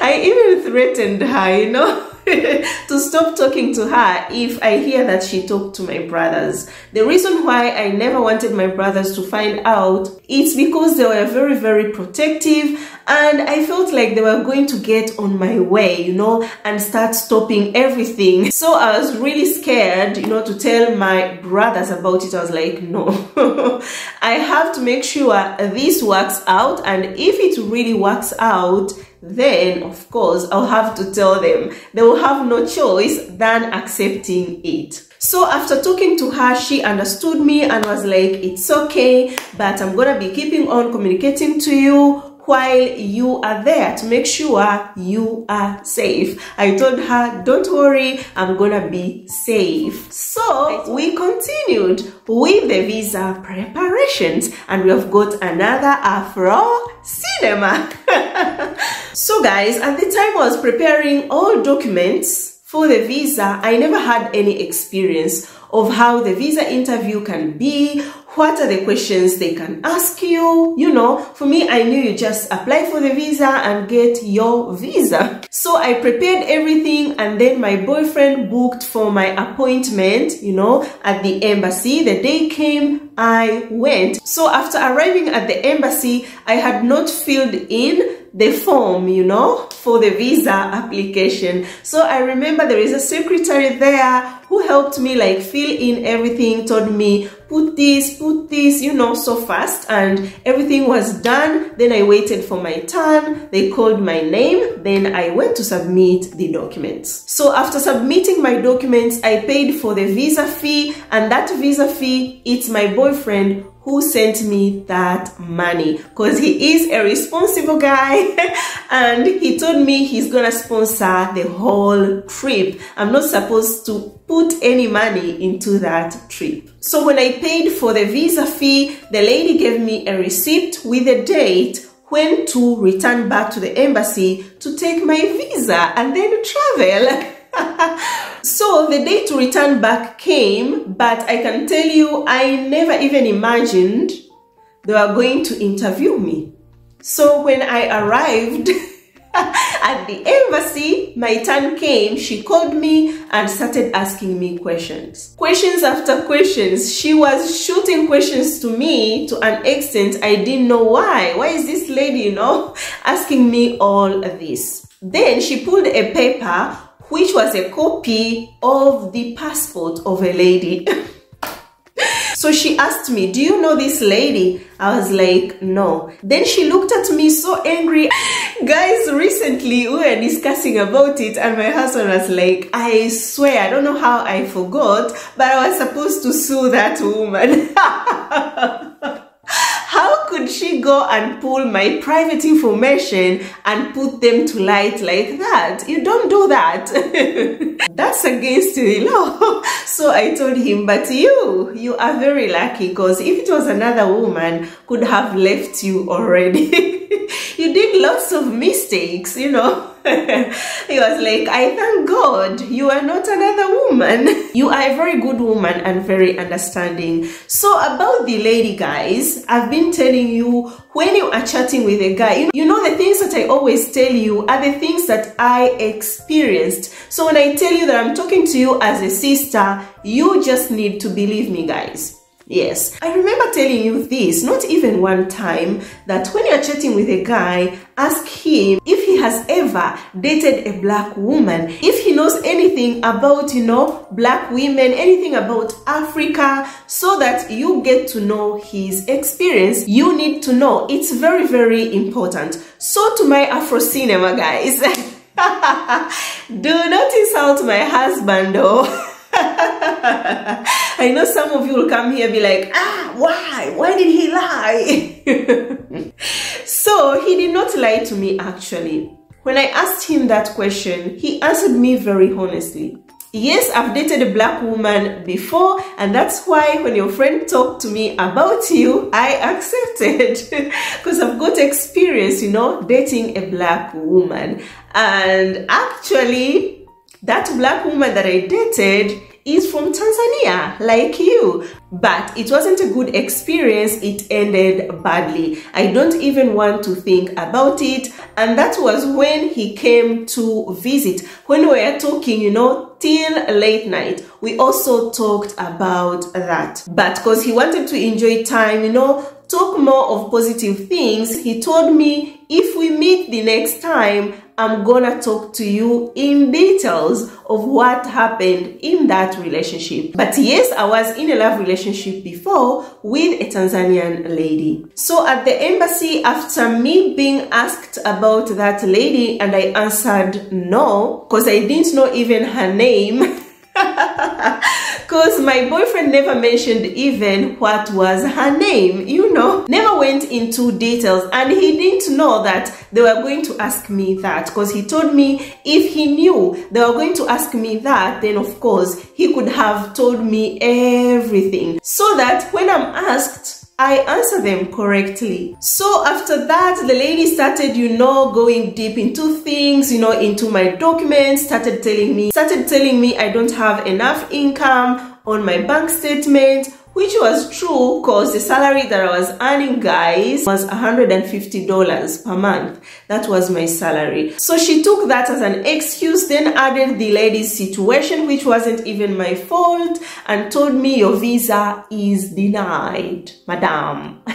I even threatened her, you know, to stop talking to her if I hear that she talked to my brothers. The reason why I never wanted my brothers to find out it's because they were very, very protective and I felt like they were going to get on my way, you know, and start stopping everything. So I was really scared, you know, to tell my brothers about it. I was like, no, I have to make sure this works out and if it really works out, then of course I'll have to tell them. They will have no choice than accepting it. So after talking to her, she understood me and was like, it's okay, but I'm gonna be keeping on communicating to you while you are there to make sure you are safe. I told her, don't worry, I'm gonna be safe. So we continued with the visa preparations and we have got another Afro cinema. so guys, at the time I was preparing all documents for the visa, I never had any experience of how the visa interview can be, what are the questions they can ask you you know. For me i knew you just apply for the visa and get your visa so i prepared everything and then my boyfriend booked for my appointment you know at the embassy the day came i went so after arriving at the embassy i had not filled in the form, you know, for the visa application. So I remember there is a secretary there who helped me like fill in everything, told me put this, put this, you know, so fast and everything was done. Then I waited for my turn. They called my name. Then I went to submit the documents. So after submitting my documents, I paid for the visa fee and that visa fee, it's my boyfriend who sent me that money because he is a responsible guy and he told me he's gonna sponsor the whole trip. I'm not supposed to put any money into that trip. So when I paid for the visa fee, the lady gave me a receipt with a date when to return back to the embassy to take my visa and then travel. so the day to return back came, but I can tell you, I never even imagined they were going to interview me. So when I arrived at the embassy, my turn came, she called me and started asking me questions. Questions after questions. She was shooting questions to me to an extent I didn't know why. Why is this lady, you know, asking me all this? Then she pulled a paper which was a copy of the passport of a lady. so she asked me, Do you know this lady? I was like, No. Then she looked at me so angry. Guys, recently we were discussing about it, and my husband was like, I swear, I don't know how I forgot, but I was supposed to sue that woman. how could she go and pull my private information and put them to light like that? You don't do that. That's against the law. So I told him, but you, you are very lucky because if it was another woman, could have left you already. you did lots of mistakes, you know. he was like, I thank God you are not another woman. You are a very good woman and very understanding. So about the lady guys, I've been telling you when you are chatting with a guy, you know, the things that I always tell you are the things that I experienced. So when I tell you that I'm talking to you as a sister, you just need to believe me guys. Yes, I remember telling you this not even one time that when you're chatting with a guy, ask him if has ever dated a black woman, if he knows anything about, you know, black women, anything about Africa, so that you get to know his experience. You need to know. It's very, very important. So to my Afro cinema guys, do not insult my husband though. I know some of you will come here be like, ah, why? Why did he lie? so he did not lie to me actually. When I asked him that question, he answered me very honestly. Yes, I've dated a black woman before, and that's why when your friend talked to me about you, I accepted because I've got experience, you know, dating a black woman. And actually, that black woman that I dated is from Tanzania, like you. But it wasn't a good experience, it ended badly. I don't even want to think about it. And that was when he came to visit. When we were talking, you know, till late night, we also talked about that. But because he wanted to enjoy time, you know, talk more of positive things, he told me if meet the next time, I'm gonna talk to you in details of what happened in that relationship. But yes, I was in a love relationship before with a Tanzanian lady. So at the embassy, after me being asked about that lady and I answered no, because I didn't know even her name. because my boyfriend never mentioned even what was her name you know. Never went into details. And he didn't know that they were going to ask me that because he told me if he knew they were going to ask me that then of course he could have told me everything. So that when i'm asked I answer them correctly. So after that, the lady started, you know, going deep into things, you know, into my documents, started telling me, started telling me I don't have enough income on my bank statement, which was true because the salary that I was earning guys was $150 per month. That was my salary. So she took that as an excuse, then added the lady's situation, which wasn't even my fault, and told me your visa is denied, madam.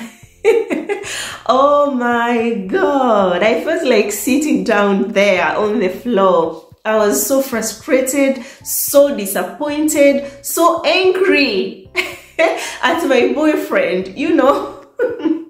oh my god, I felt like sitting down there on the floor I was so frustrated, so disappointed, so angry at my boyfriend, you know.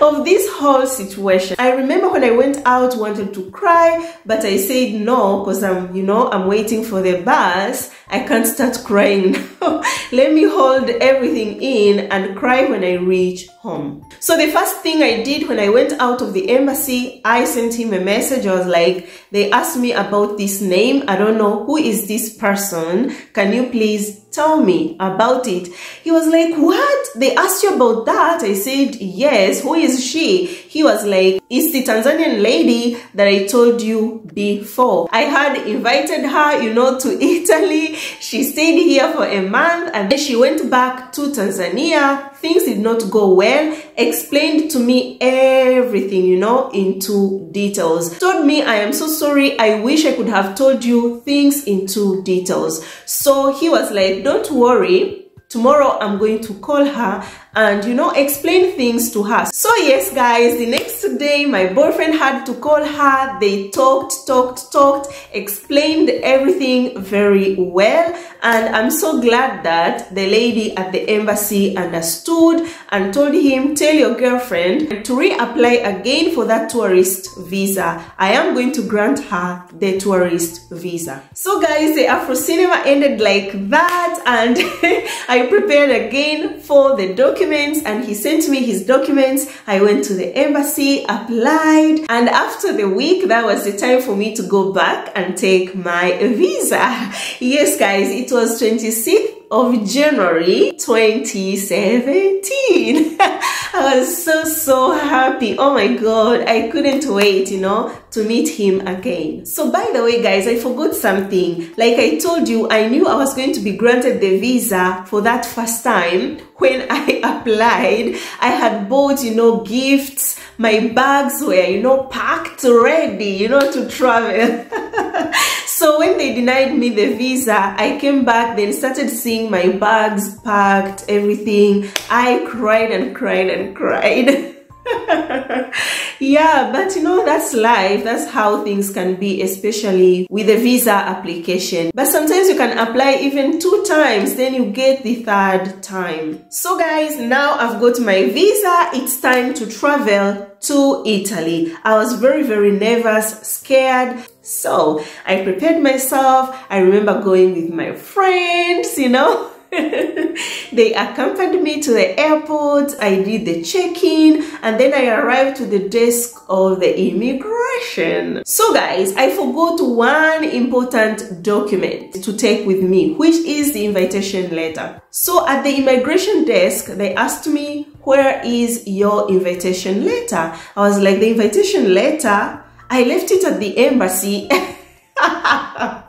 of this whole situation. I remember when I went out wanted to cry, but I said no because I'm, you know, I'm waiting for the bus. I can't start crying now. Let me hold everything in and cry when I reach home. So the first thing I did when I went out of the embassy, I sent him a message. I was like, they asked me about this name. I don't know who is this person. Can you please tell me about it? He was like, what? They asked you about that? I said, yes. Who is she? He was like, it's the Tanzanian lady that I told you before. I had invited her, you know, to Italy. She stayed here for a month and then she went back to Tanzania. Things did not go well. Explained to me everything, you know, into details. Told me, I am so sorry. I wish I could have told you things into details. So he was like, don't worry tomorrow i'm going to call her and you know explain things to her. So yes guys the next day my boyfriend had to call her. They talked talked talked explained everything very well. And i'm so glad that the lady at the embassy understood and told him tell your girlfriend to reapply again for that tourist visa. I am going to grant her the tourist visa. So guys the afro cinema ended like that and i prepared again for the documents and he sent me his documents. I went to the embassy, applied, and after the week, that was the time for me to go back and take my visa. Yes, guys, it was 26th of January 2017. I was so, so happy. Oh my God, I couldn't wait, you know, to meet him again. So by the way, guys, I forgot something. Like I told you, I knew I was going to be granted the visa for that first time when I applied. I had bought, you know, gifts. My bags were, you know, packed ready, you know, to travel. So when they denied me the visa, I came back, then started seeing my bags packed, everything. I cried and cried and cried. yeah, but you know, that's life. That's how things can be, especially with a visa application. But sometimes you can apply even two times, then you get the third time. So guys, now I've got my visa. It's time to travel to Italy. I was very, very nervous, scared. So I prepared myself. I remember going with my friends, you know. they accompanied me to the airport. I did the check-in and then I arrived to the desk of the immigration. So guys, I forgot one important document to take with me, which is the invitation letter. So at the immigration desk, they asked me, where is your invitation letter? I was like, the invitation letter? I left it at the embassy.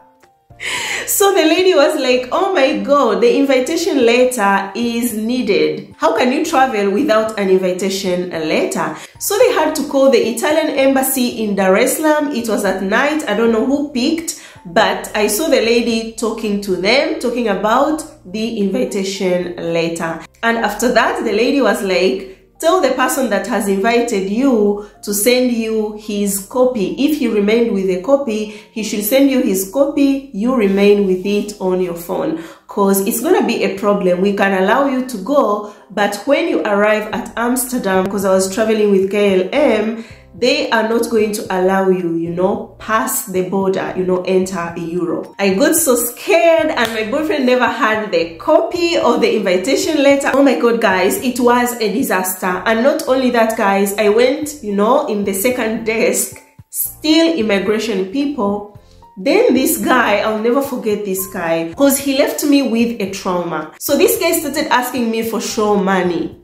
So the lady was like, oh my god, the invitation letter is needed. How can you travel without an invitation letter? So they had to call the Italian embassy in Dar es Salaam. It was at night. I don't know who picked, but I saw the lady talking to them, talking about the invitation letter. And after that, the lady was like, Tell the person that has invited you to send you his copy. If he remained with a copy, he should send you his copy. You remain with it on your phone because it's going to be a problem. We can allow you to go, but when you arrive at Amsterdam, because I was traveling with KLM, they are not going to allow you, you know, pass the border, you know, enter Europe. I got so scared and my boyfriend never had the copy of the invitation letter. Oh my God, guys, it was a disaster. And not only that, guys, I went, you know, in the second desk, still immigration people. Then this guy, I'll never forget this guy because he left me with a trauma. So this guy started asking me for show money.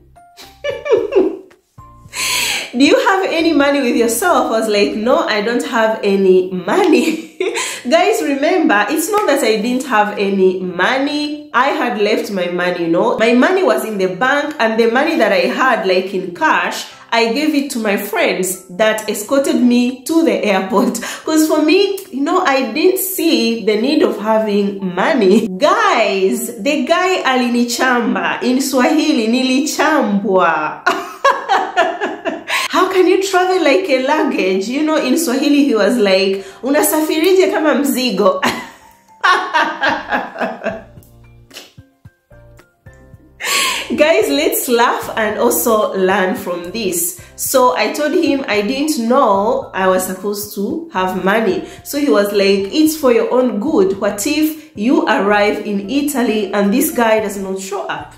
do you have any money with yourself? I was like, no, I don't have any money. Guys, remember, it's not that I didn't have any money. I had left my money, you know. My money was in the bank and the money that I had, like in cash, I gave it to my friends that escorted me to the airport. Because for me, you know, I didn't see the need of having money. Guys, the guy alinichamba in Swahili, nilichambwa. how can you travel like a luggage? You know in swahili he was like unasafirije kama mzigo. Guys let's laugh and also learn from this. So i told him i didn't know i was supposed to have money. So he was like it's for your own good. What if you arrive in italy and this guy does not show up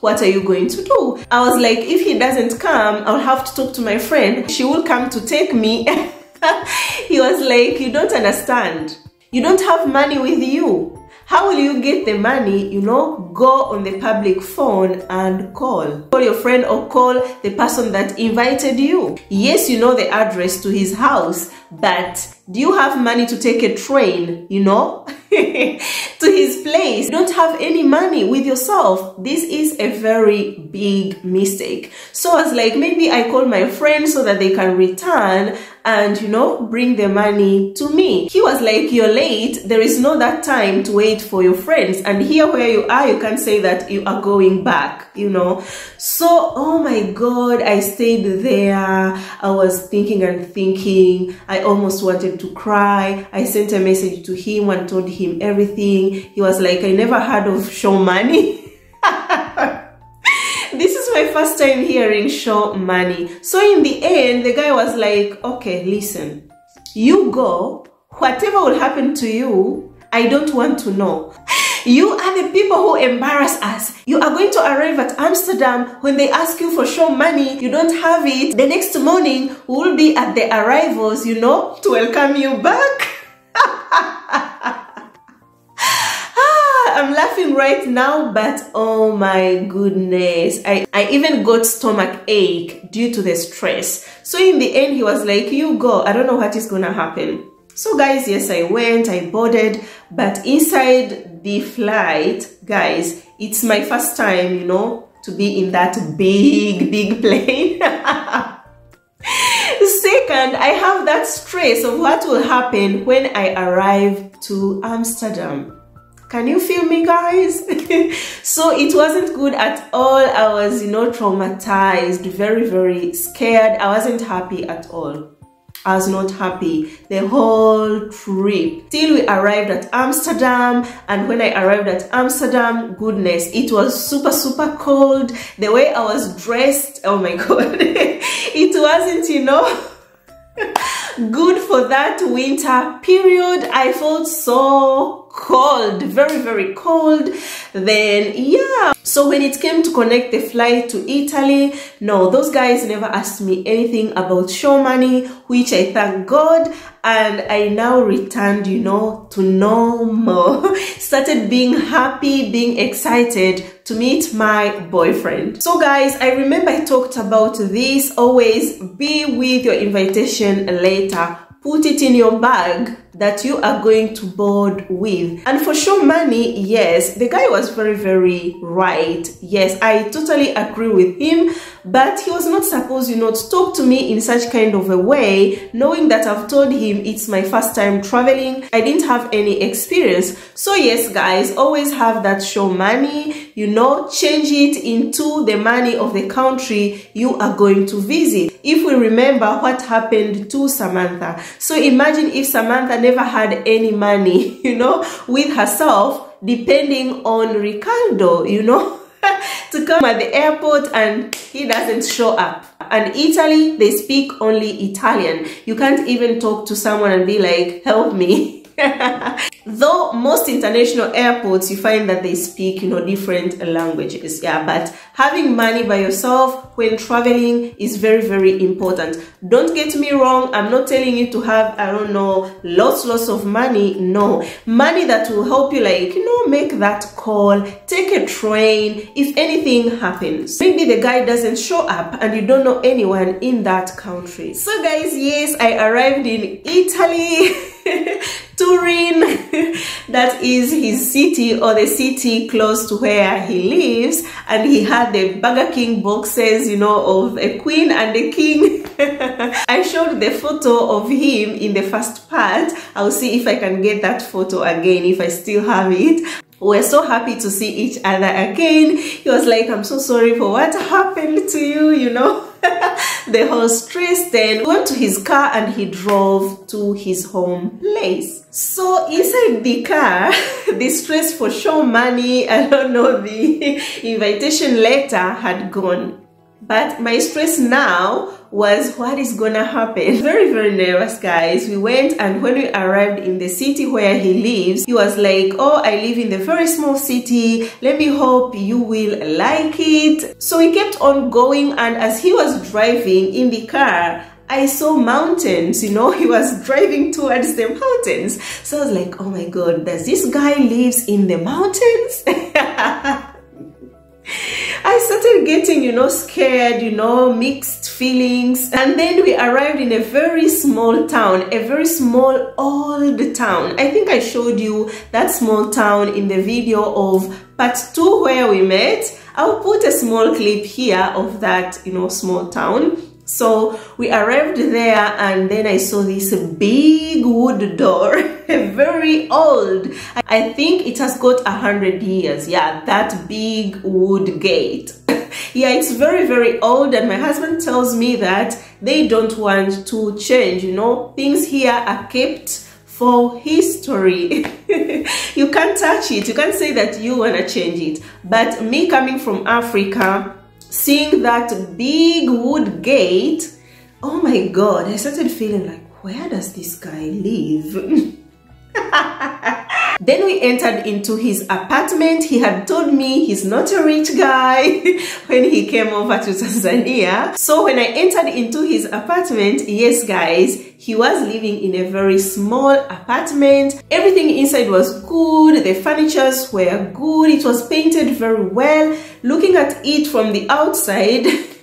what are you going to do? I was like, if he doesn't come, I'll have to talk to my friend. She will come to take me. he was like, you don't understand. You don't have money with you. How will you get the money? You know, go on the public phone and call. Call your friend or call the person that invited you. Yes, you know the address to his house, but do you have money to take a train, you know, to his place? You don't have any money with yourself. This is a very big mistake. So I was like, maybe I call my friend so that they can return and, you know, bring the money to me. He was like, you're late. There is no that time to wait for your friends. And here where you are, you can say that you are going back, you know. So, oh my God, I stayed there. I was thinking and thinking. I almost wanted to cry. I sent a message to him and told him everything. He was like, I never heard of show money. this is my first time hearing show money. So in the end, the guy was like, okay, listen, you go, whatever will happen to you, I don't want to know. You are the people who embarrass us. You are going to arrive at Amsterdam when they ask you for show money, you don't have it. The next morning, we will be at the arrivals, you know, to welcome you back. Ah, I'm laughing right now, but oh my goodness. I, I even got stomach ache due to the stress. So in the end, he was like, you go. I don't know what is going to happen. So guys, yes, I went, I boarded, but inside the flight, guys, it's my first time, you know, to be in that big, big plane. Second, I have that stress of what will happen when I arrive to Amsterdam. Can you feel me, guys? so it wasn't good at all. I was, you know, traumatized, very, very scared. I wasn't happy at all. I was not happy. The whole trip. Till we arrived at Amsterdam and when I arrived at Amsterdam goodness it was super super cold. The way I was dressed oh my god. It wasn't you know good for that winter period. I felt so cold very very cold. Then yeah. So when it came to connect the flight to italy no those guys never asked me anything about show money which i thank god. And i now returned you know to normal. Started being happy being excited to meet my boyfriend. So guys, I remember I talked about this, always be with your invitation later. Put it in your bag that you are going to board with. And for show money, yes, the guy was very, very right. Yes, I totally agree with him, but he was not supposed, you know, to talk to me in such kind of a way, knowing that I've told him it's my first time traveling. I didn't have any experience. So yes, guys, always have that show money, you know, change it into the money of the country you are going to visit. If we remember what happened to Samantha, so imagine if Samantha never had any money, you know, with herself, depending on Ricardo, you know, to come at the airport and he doesn't show up. And Italy, they speak only Italian. You can't even talk to someone and be like, help me. Though most international airports, you find that they speak, you know, different languages. Yeah, but having money by yourself when traveling is very, very important. Don't get me wrong. I'm not telling you to have, I don't know, lots, lots of money. No, money that will help you, like, you know, make that call, take a train, if anything happens. Maybe the guy doesn't show up and you don't know anyone in that country. So guys, yes, I arrived in Italy. Turin, that is his city or the city close to where he lives. And he had the Burger King boxes, you know, of a queen and a king. I showed the photo of him in the first part. I'll see if I can get that photo again, if I still have it we're so happy to see each other again. He was like, I'm so sorry for what happened to you, you know. the stress then went to his car and he drove to his home place. So inside the car the stress for show money i don't know the invitation letter had gone but my stress now was what is gonna happen. Very, very nervous, guys. We went and when we arrived in the city where he lives, he was like, oh, I live in the very small city. Let me hope you will like it. So he kept on going and as he was driving in the car, I saw mountains, you know, he was driving towards the mountains. So I was like, oh my God, does this guy lives in the mountains? I started getting, you know, scared, you know, mixed feelings. And then we arrived in a very small town, a very small old town. I think I showed you that small town in the video of part two where we met. I'll put a small clip here of that, you know, small town. So we arrived there and then I saw this big wood door, very old. I think it has got a hundred years. Yeah, that big wood gate. yeah, it's very, very old and my husband tells me that they don't want to change, you know, things here are kept for history. you can't touch it. You can't say that you want to change it. But me coming from Africa, seeing that big wood gate, oh my god, I started feeling like, where does this guy live? Then we entered into his apartment. He had told me he's not a rich guy when he came over to Tanzania. So when I entered into his apartment, yes guys, he was living in a very small apartment. Everything inside was good. The furnitures were good. It was painted very well. Looking at it from the outside,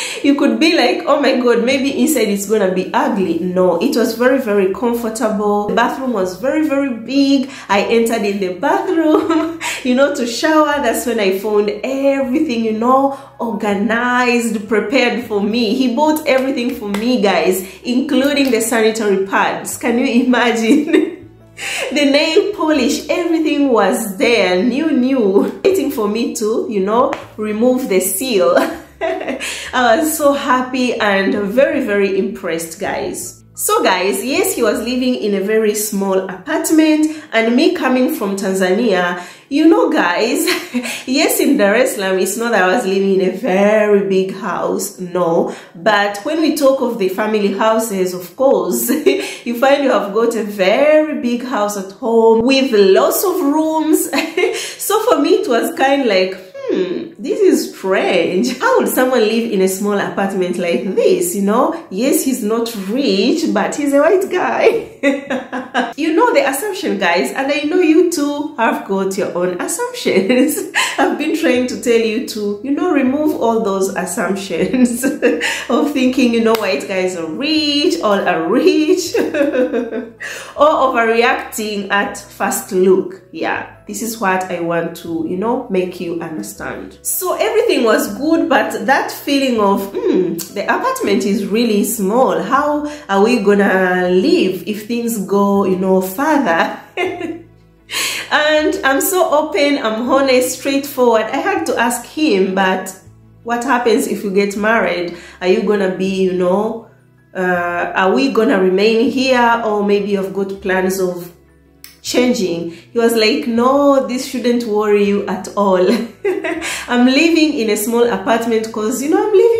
you could be like oh my god maybe inside it's gonna be ugly. No it was very very comfortable. The bathroom was very very big. I entered in the bathroom you know to shower. That's when i found everything you know organized prepared for me. He bought everything for me guys including the sanitary pads. Can you imagine? The nail polish everything was there. New new. Waiting for me to you know remove the seal I was so happy and very, very impressed, guys. So guys, yes, he was living in a very small apartment and me coming from Tanzania, you know guys, yes, in Dar es Salaam, it's not that I was living in a very big house, no. But when we talk of the family houses, of course, you find you have got a very big house at home with lots of rooms. so for me, it was kind of like, hmm, this is strange. How would someone live in a small apartment like this? You know, yes, he's not rich, but he's a white guy. you know the assumption, guys, and I know you too have got your own assumptions. I've been trying to tell you to, you know, remove all those assumptions of thinking, you know, white guys are rich, all are rich, or overreacting at first look. Yeah this is what I want to, you know, make you understand. So everything was good, but that feeling of, hmm, the apartment is really small. How are we gonna live if things go, you know, further? and I'm so open, I'm honest, straightforward. I had to ask him, but what happens if you get married? Are you gonna be, you know, uh, are we gonna remain here or maybe you've got plans of changing. He was like, no, this shouldn't worry you at all. I'm living in a small apartment because, you know, I'm living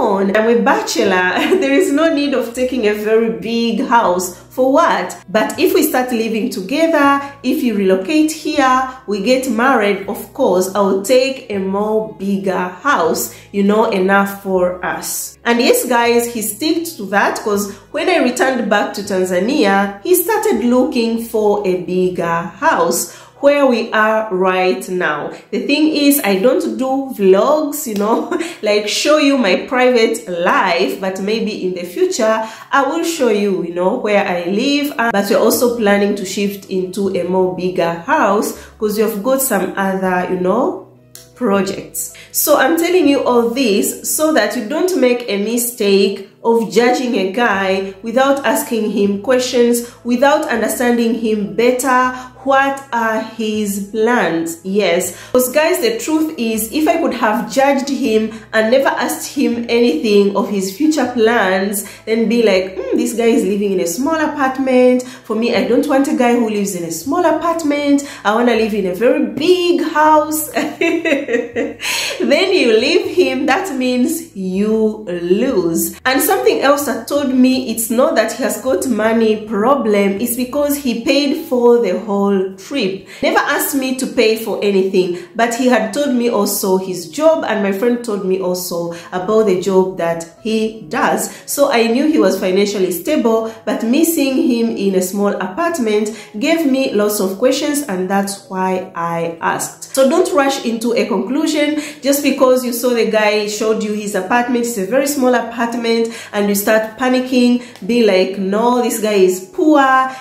alone. I'm bachelor. there is no need of taking a very big house. For what? But if we start living together, if you relocate here, we get married, of course, I will take a more bigger house, you know, enough for us. And yes, guys, he sticked to that because when I returned back to Tanzania, he started looking for a bigger house where we are right now. The thing is, I don't do vlogs, you know, like show you my private life, but maybe in the future, I will show you, you know, where I live. Uh, but we're also planning to shift into a more bigger house because you've got some other, you know, projects. So I'm telling you all this so that you don't make a mistake of judging a guy without asking him questions, without understanding him better, what are his plans? Yes. Because guys the truth is if i could have judged him and never asked him anything of his future plans then be like mm, this guy is living in a small apartment. For me i don't want a guy who lives in a small apartment. I want to live in a very big house. Then you leave him that means you lose. And something else that told me it's not that he has got money problem it's because he paid for the whole whole trip. Never asked me to pay for anything, but he had told me also his job and my friend told me also about the job that he does. So I knew he was financially stable, but me seeing him in a small apartment gave me lots of questions and that's why I asked. So don't rush into a conclusion just because you saw the guy showed you his apartment. It's a very small apartment and you start panicking, be like, no, this guy is poor.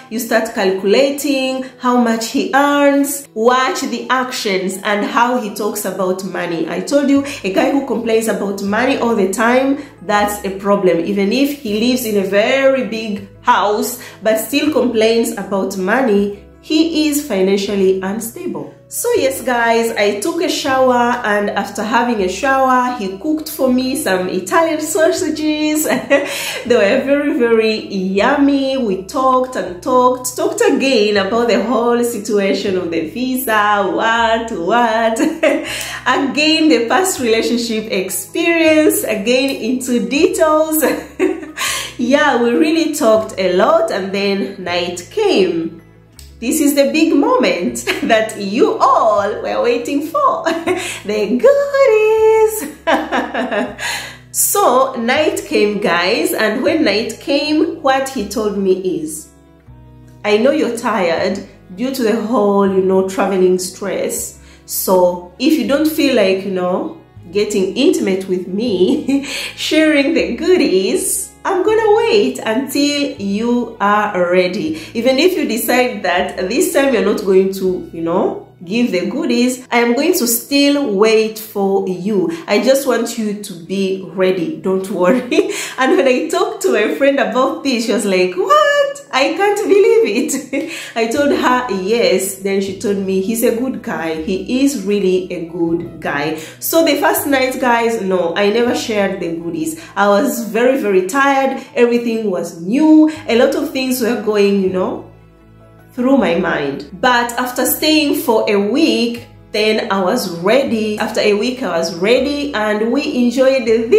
You start calculating how much he earns, watch the actions and how he talks about money. I told you, a guy who complains about money all the time, that's a problem. Even if he lives in a very big house, but still complains about money, he is financially unstable. So yes guys, I took a shower and after having a shower, he cooked for me some Italian sausages. they were very, very yummy. We talked and talked, talked again about the whole situation of the visa, what, what. again, the past relationship experience, again into details. yeah, we really talked a lot and then night came this is the big moment that you all were waiting for the goodies. so, night came, guys, and when night came, what he told me is I know you're tired due to the whole, you know, traveling stress. So, if you don't feel like, you know, getting intimate with me, sharing the goodies, I'm gonna wait until you are ready. Even if you decide that this time you're not going to, you know, give the goodies, I am going to still wait for you. I just want you to be ready. Don't worry. And when I talked to my friend about this, she was like, What? I can't believe it. I told her yes. Then she told me he's a good guy. He is really a good guy. So the first night, guys, no, I never shared the goodies. I was very, very tired. Everything was new. A lot of things were going, you know, through my mind. But after staying for a week, then I was ready. After a week, I was ready and we enjoyed the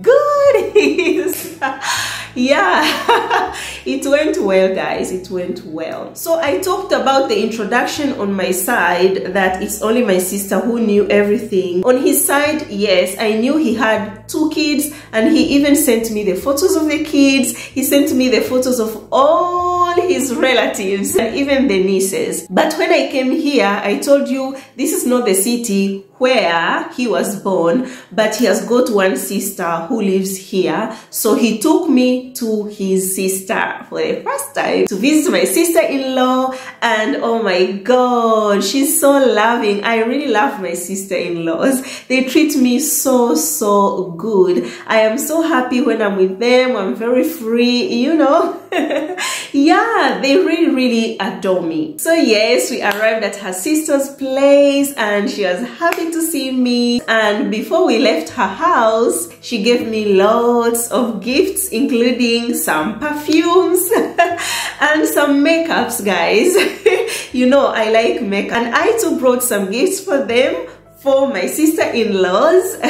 goodies. yeah it went well guys. It went well. So i talked about the introduction on my side that it's only my sister who knew everything. On his side yes i knew he had two kids and he even sent me the photos of the kids. He sent me the photos of all his relatives and even the nieces. But when i came here i told you this is not the city where he was born, but he has got one sister who lives here. So he took me to his sister for the first time to visit my sister-in-law. And oh my God, she's so loving. I really love my sister-in-laws. They treat me so, so good. I am so happy when I'm with them. I'm very free, you know. Yeah, they really, really adore me. So yes, we arrived at her sister's place and she was happy to see me. And before we left her house she gave me lots of gifts including some perfumes and some makeups guys. You know I like makeup. And I too brought some gifts for them for my sister-in-laws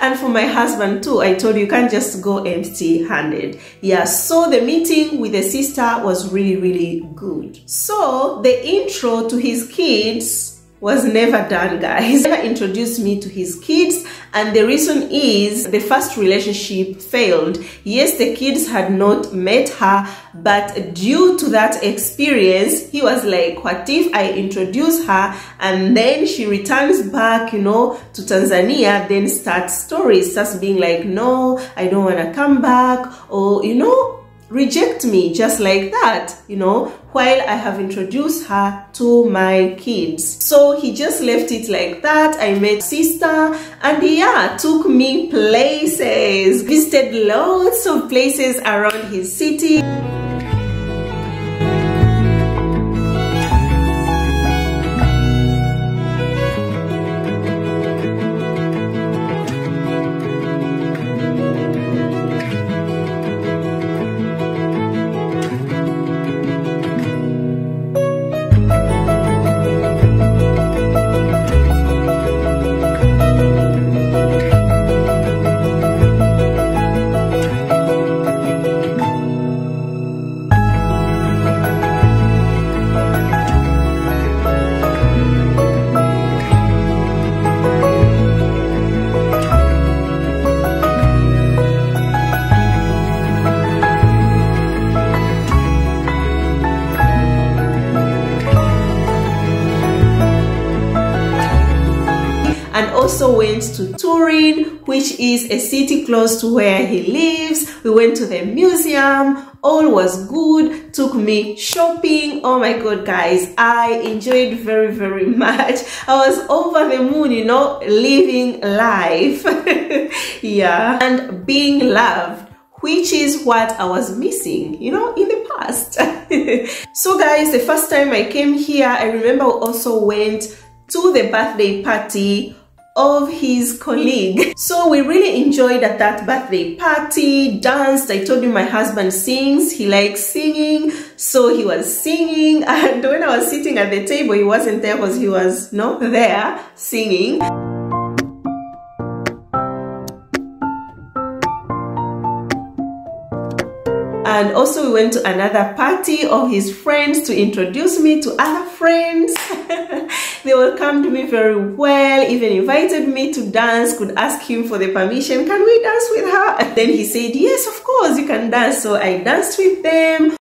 and for my husband too. I told you, you can't just go empty-handed. Yeah so the meeting with the sister was really really good. So the intro to his kids was never done guys. Never introduced me to his kids. And the reason is the first relationship failed. Yes the kids had not met her but due to that experience he was like what if i introduce her? And then she returns back you know to tanzania then starts stories starts being like no i don't want to come back or you know reject me just like that, you know, while I have introduced her to my kids. So he just left it like that. I met sister and yeah, took me places, visited lots of places around his city. Also went to Turin, which is a city close to where he lives. We went to the museum. All was good. Took me shopping. Oh my God, guys. I enjoyed very, very much. I was over the moon, you know, living life. yeah. And being loved which is what I was missing, you know, in the past. so guys, the first time I came here, I remember I also went to the birthday party of his colleague. So we really enjoyed at that birthday party, danced. I told you my husband sings, he likes singing. So he was singing and when I was sitting at the table, he wasn't there because he was not there singing. And also we went to another party of his friends to introduce me to other friends. They welcomed me very well even invited me to dance could ask him for the permission can we dance with her? And then he said yes of course you can dance. So i danced with them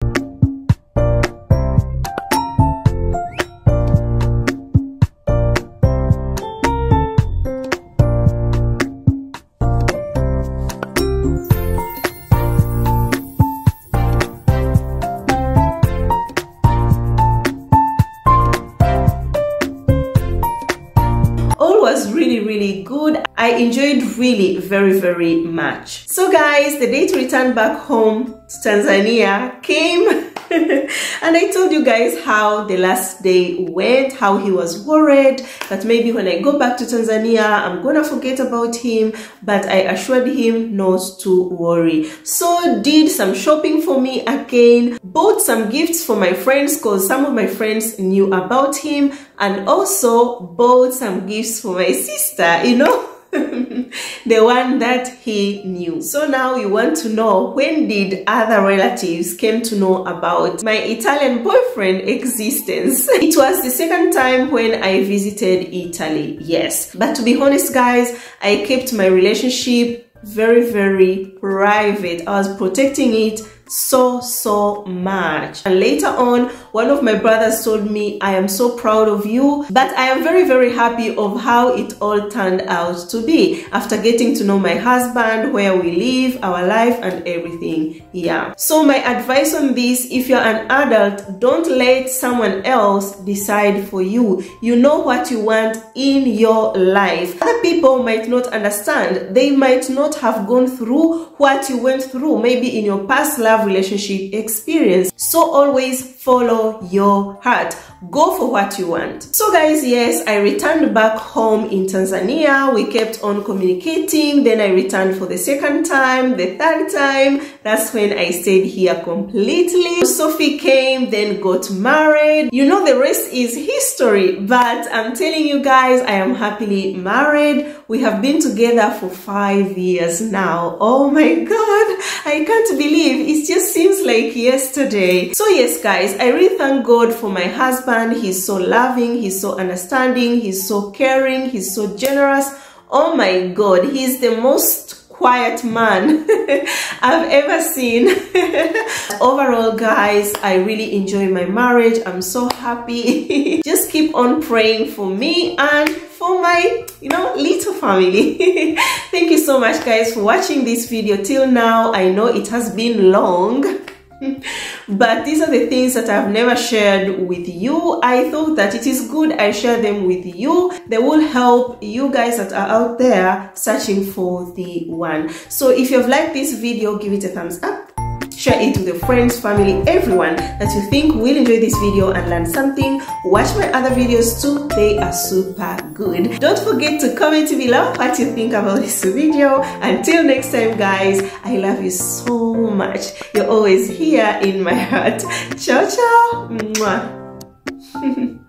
really very very much so guys the day to return back home to tanzania came and I told you guys how the last day went, how he was worried that maybe when I go back to Tanzania, I'm gonna forget about him, but I assured him not to worry. So did some shopping for me again, bought some gifts for my friends because some of my friends knew about him and also bought some gifts for my sister, you know. the one that he knew. So now you want to know when did other relatives came to know about my Italian boyfriend existence. It was the second time when I visited Italy, yes. But to be honest guys, I kept my relationship very, very private. I was protecting it so so much. And later on one of my brothers told me i am so proud of you but i am very very happy of how it all turned out to be after getting to know my husband where we live our life and everything. Yeah. So my advice on this if you're an adult don't let someone else decide for you. You know what you want in your life. Other people might not understand. They might not have gone through what you went through. Maybe in your past relationship experience. So always follow your heart go for what you want. So guys yes i returned back home in tanzania. We kept on communicating. Then i returned for the second time the third time. That's when i stayed here completely. Sophie came then got married. You know the rest is history but i'm telling you guys i am happily married. We have been together for five years now. Oh my god i can't believe. It just seems like yesterday. So yes guys i really thank god for my husband he's so loving he's so understanding he's so caring he's so generous oh my god he's the most quiet man I've ever seen. Overall, guys, I really enjoy my marriage. I'm so happy. Just keep on praying for me and for my you know little family thank you so much guys for watching this video till now i know it has been long but these are the things that I've never shared with you. I thought that it is good I share them with you. They will help you guys that are out there searching for the one. So if you've liked this video, give it a thumbs up share it with your friends family everyone that you think will enjoy this video and learn something. Watch my other videos too. They are super good. Don't forget to comment below what you think about this video. Until next time guys i love you so much. You're always here in my heart. Ciao ciao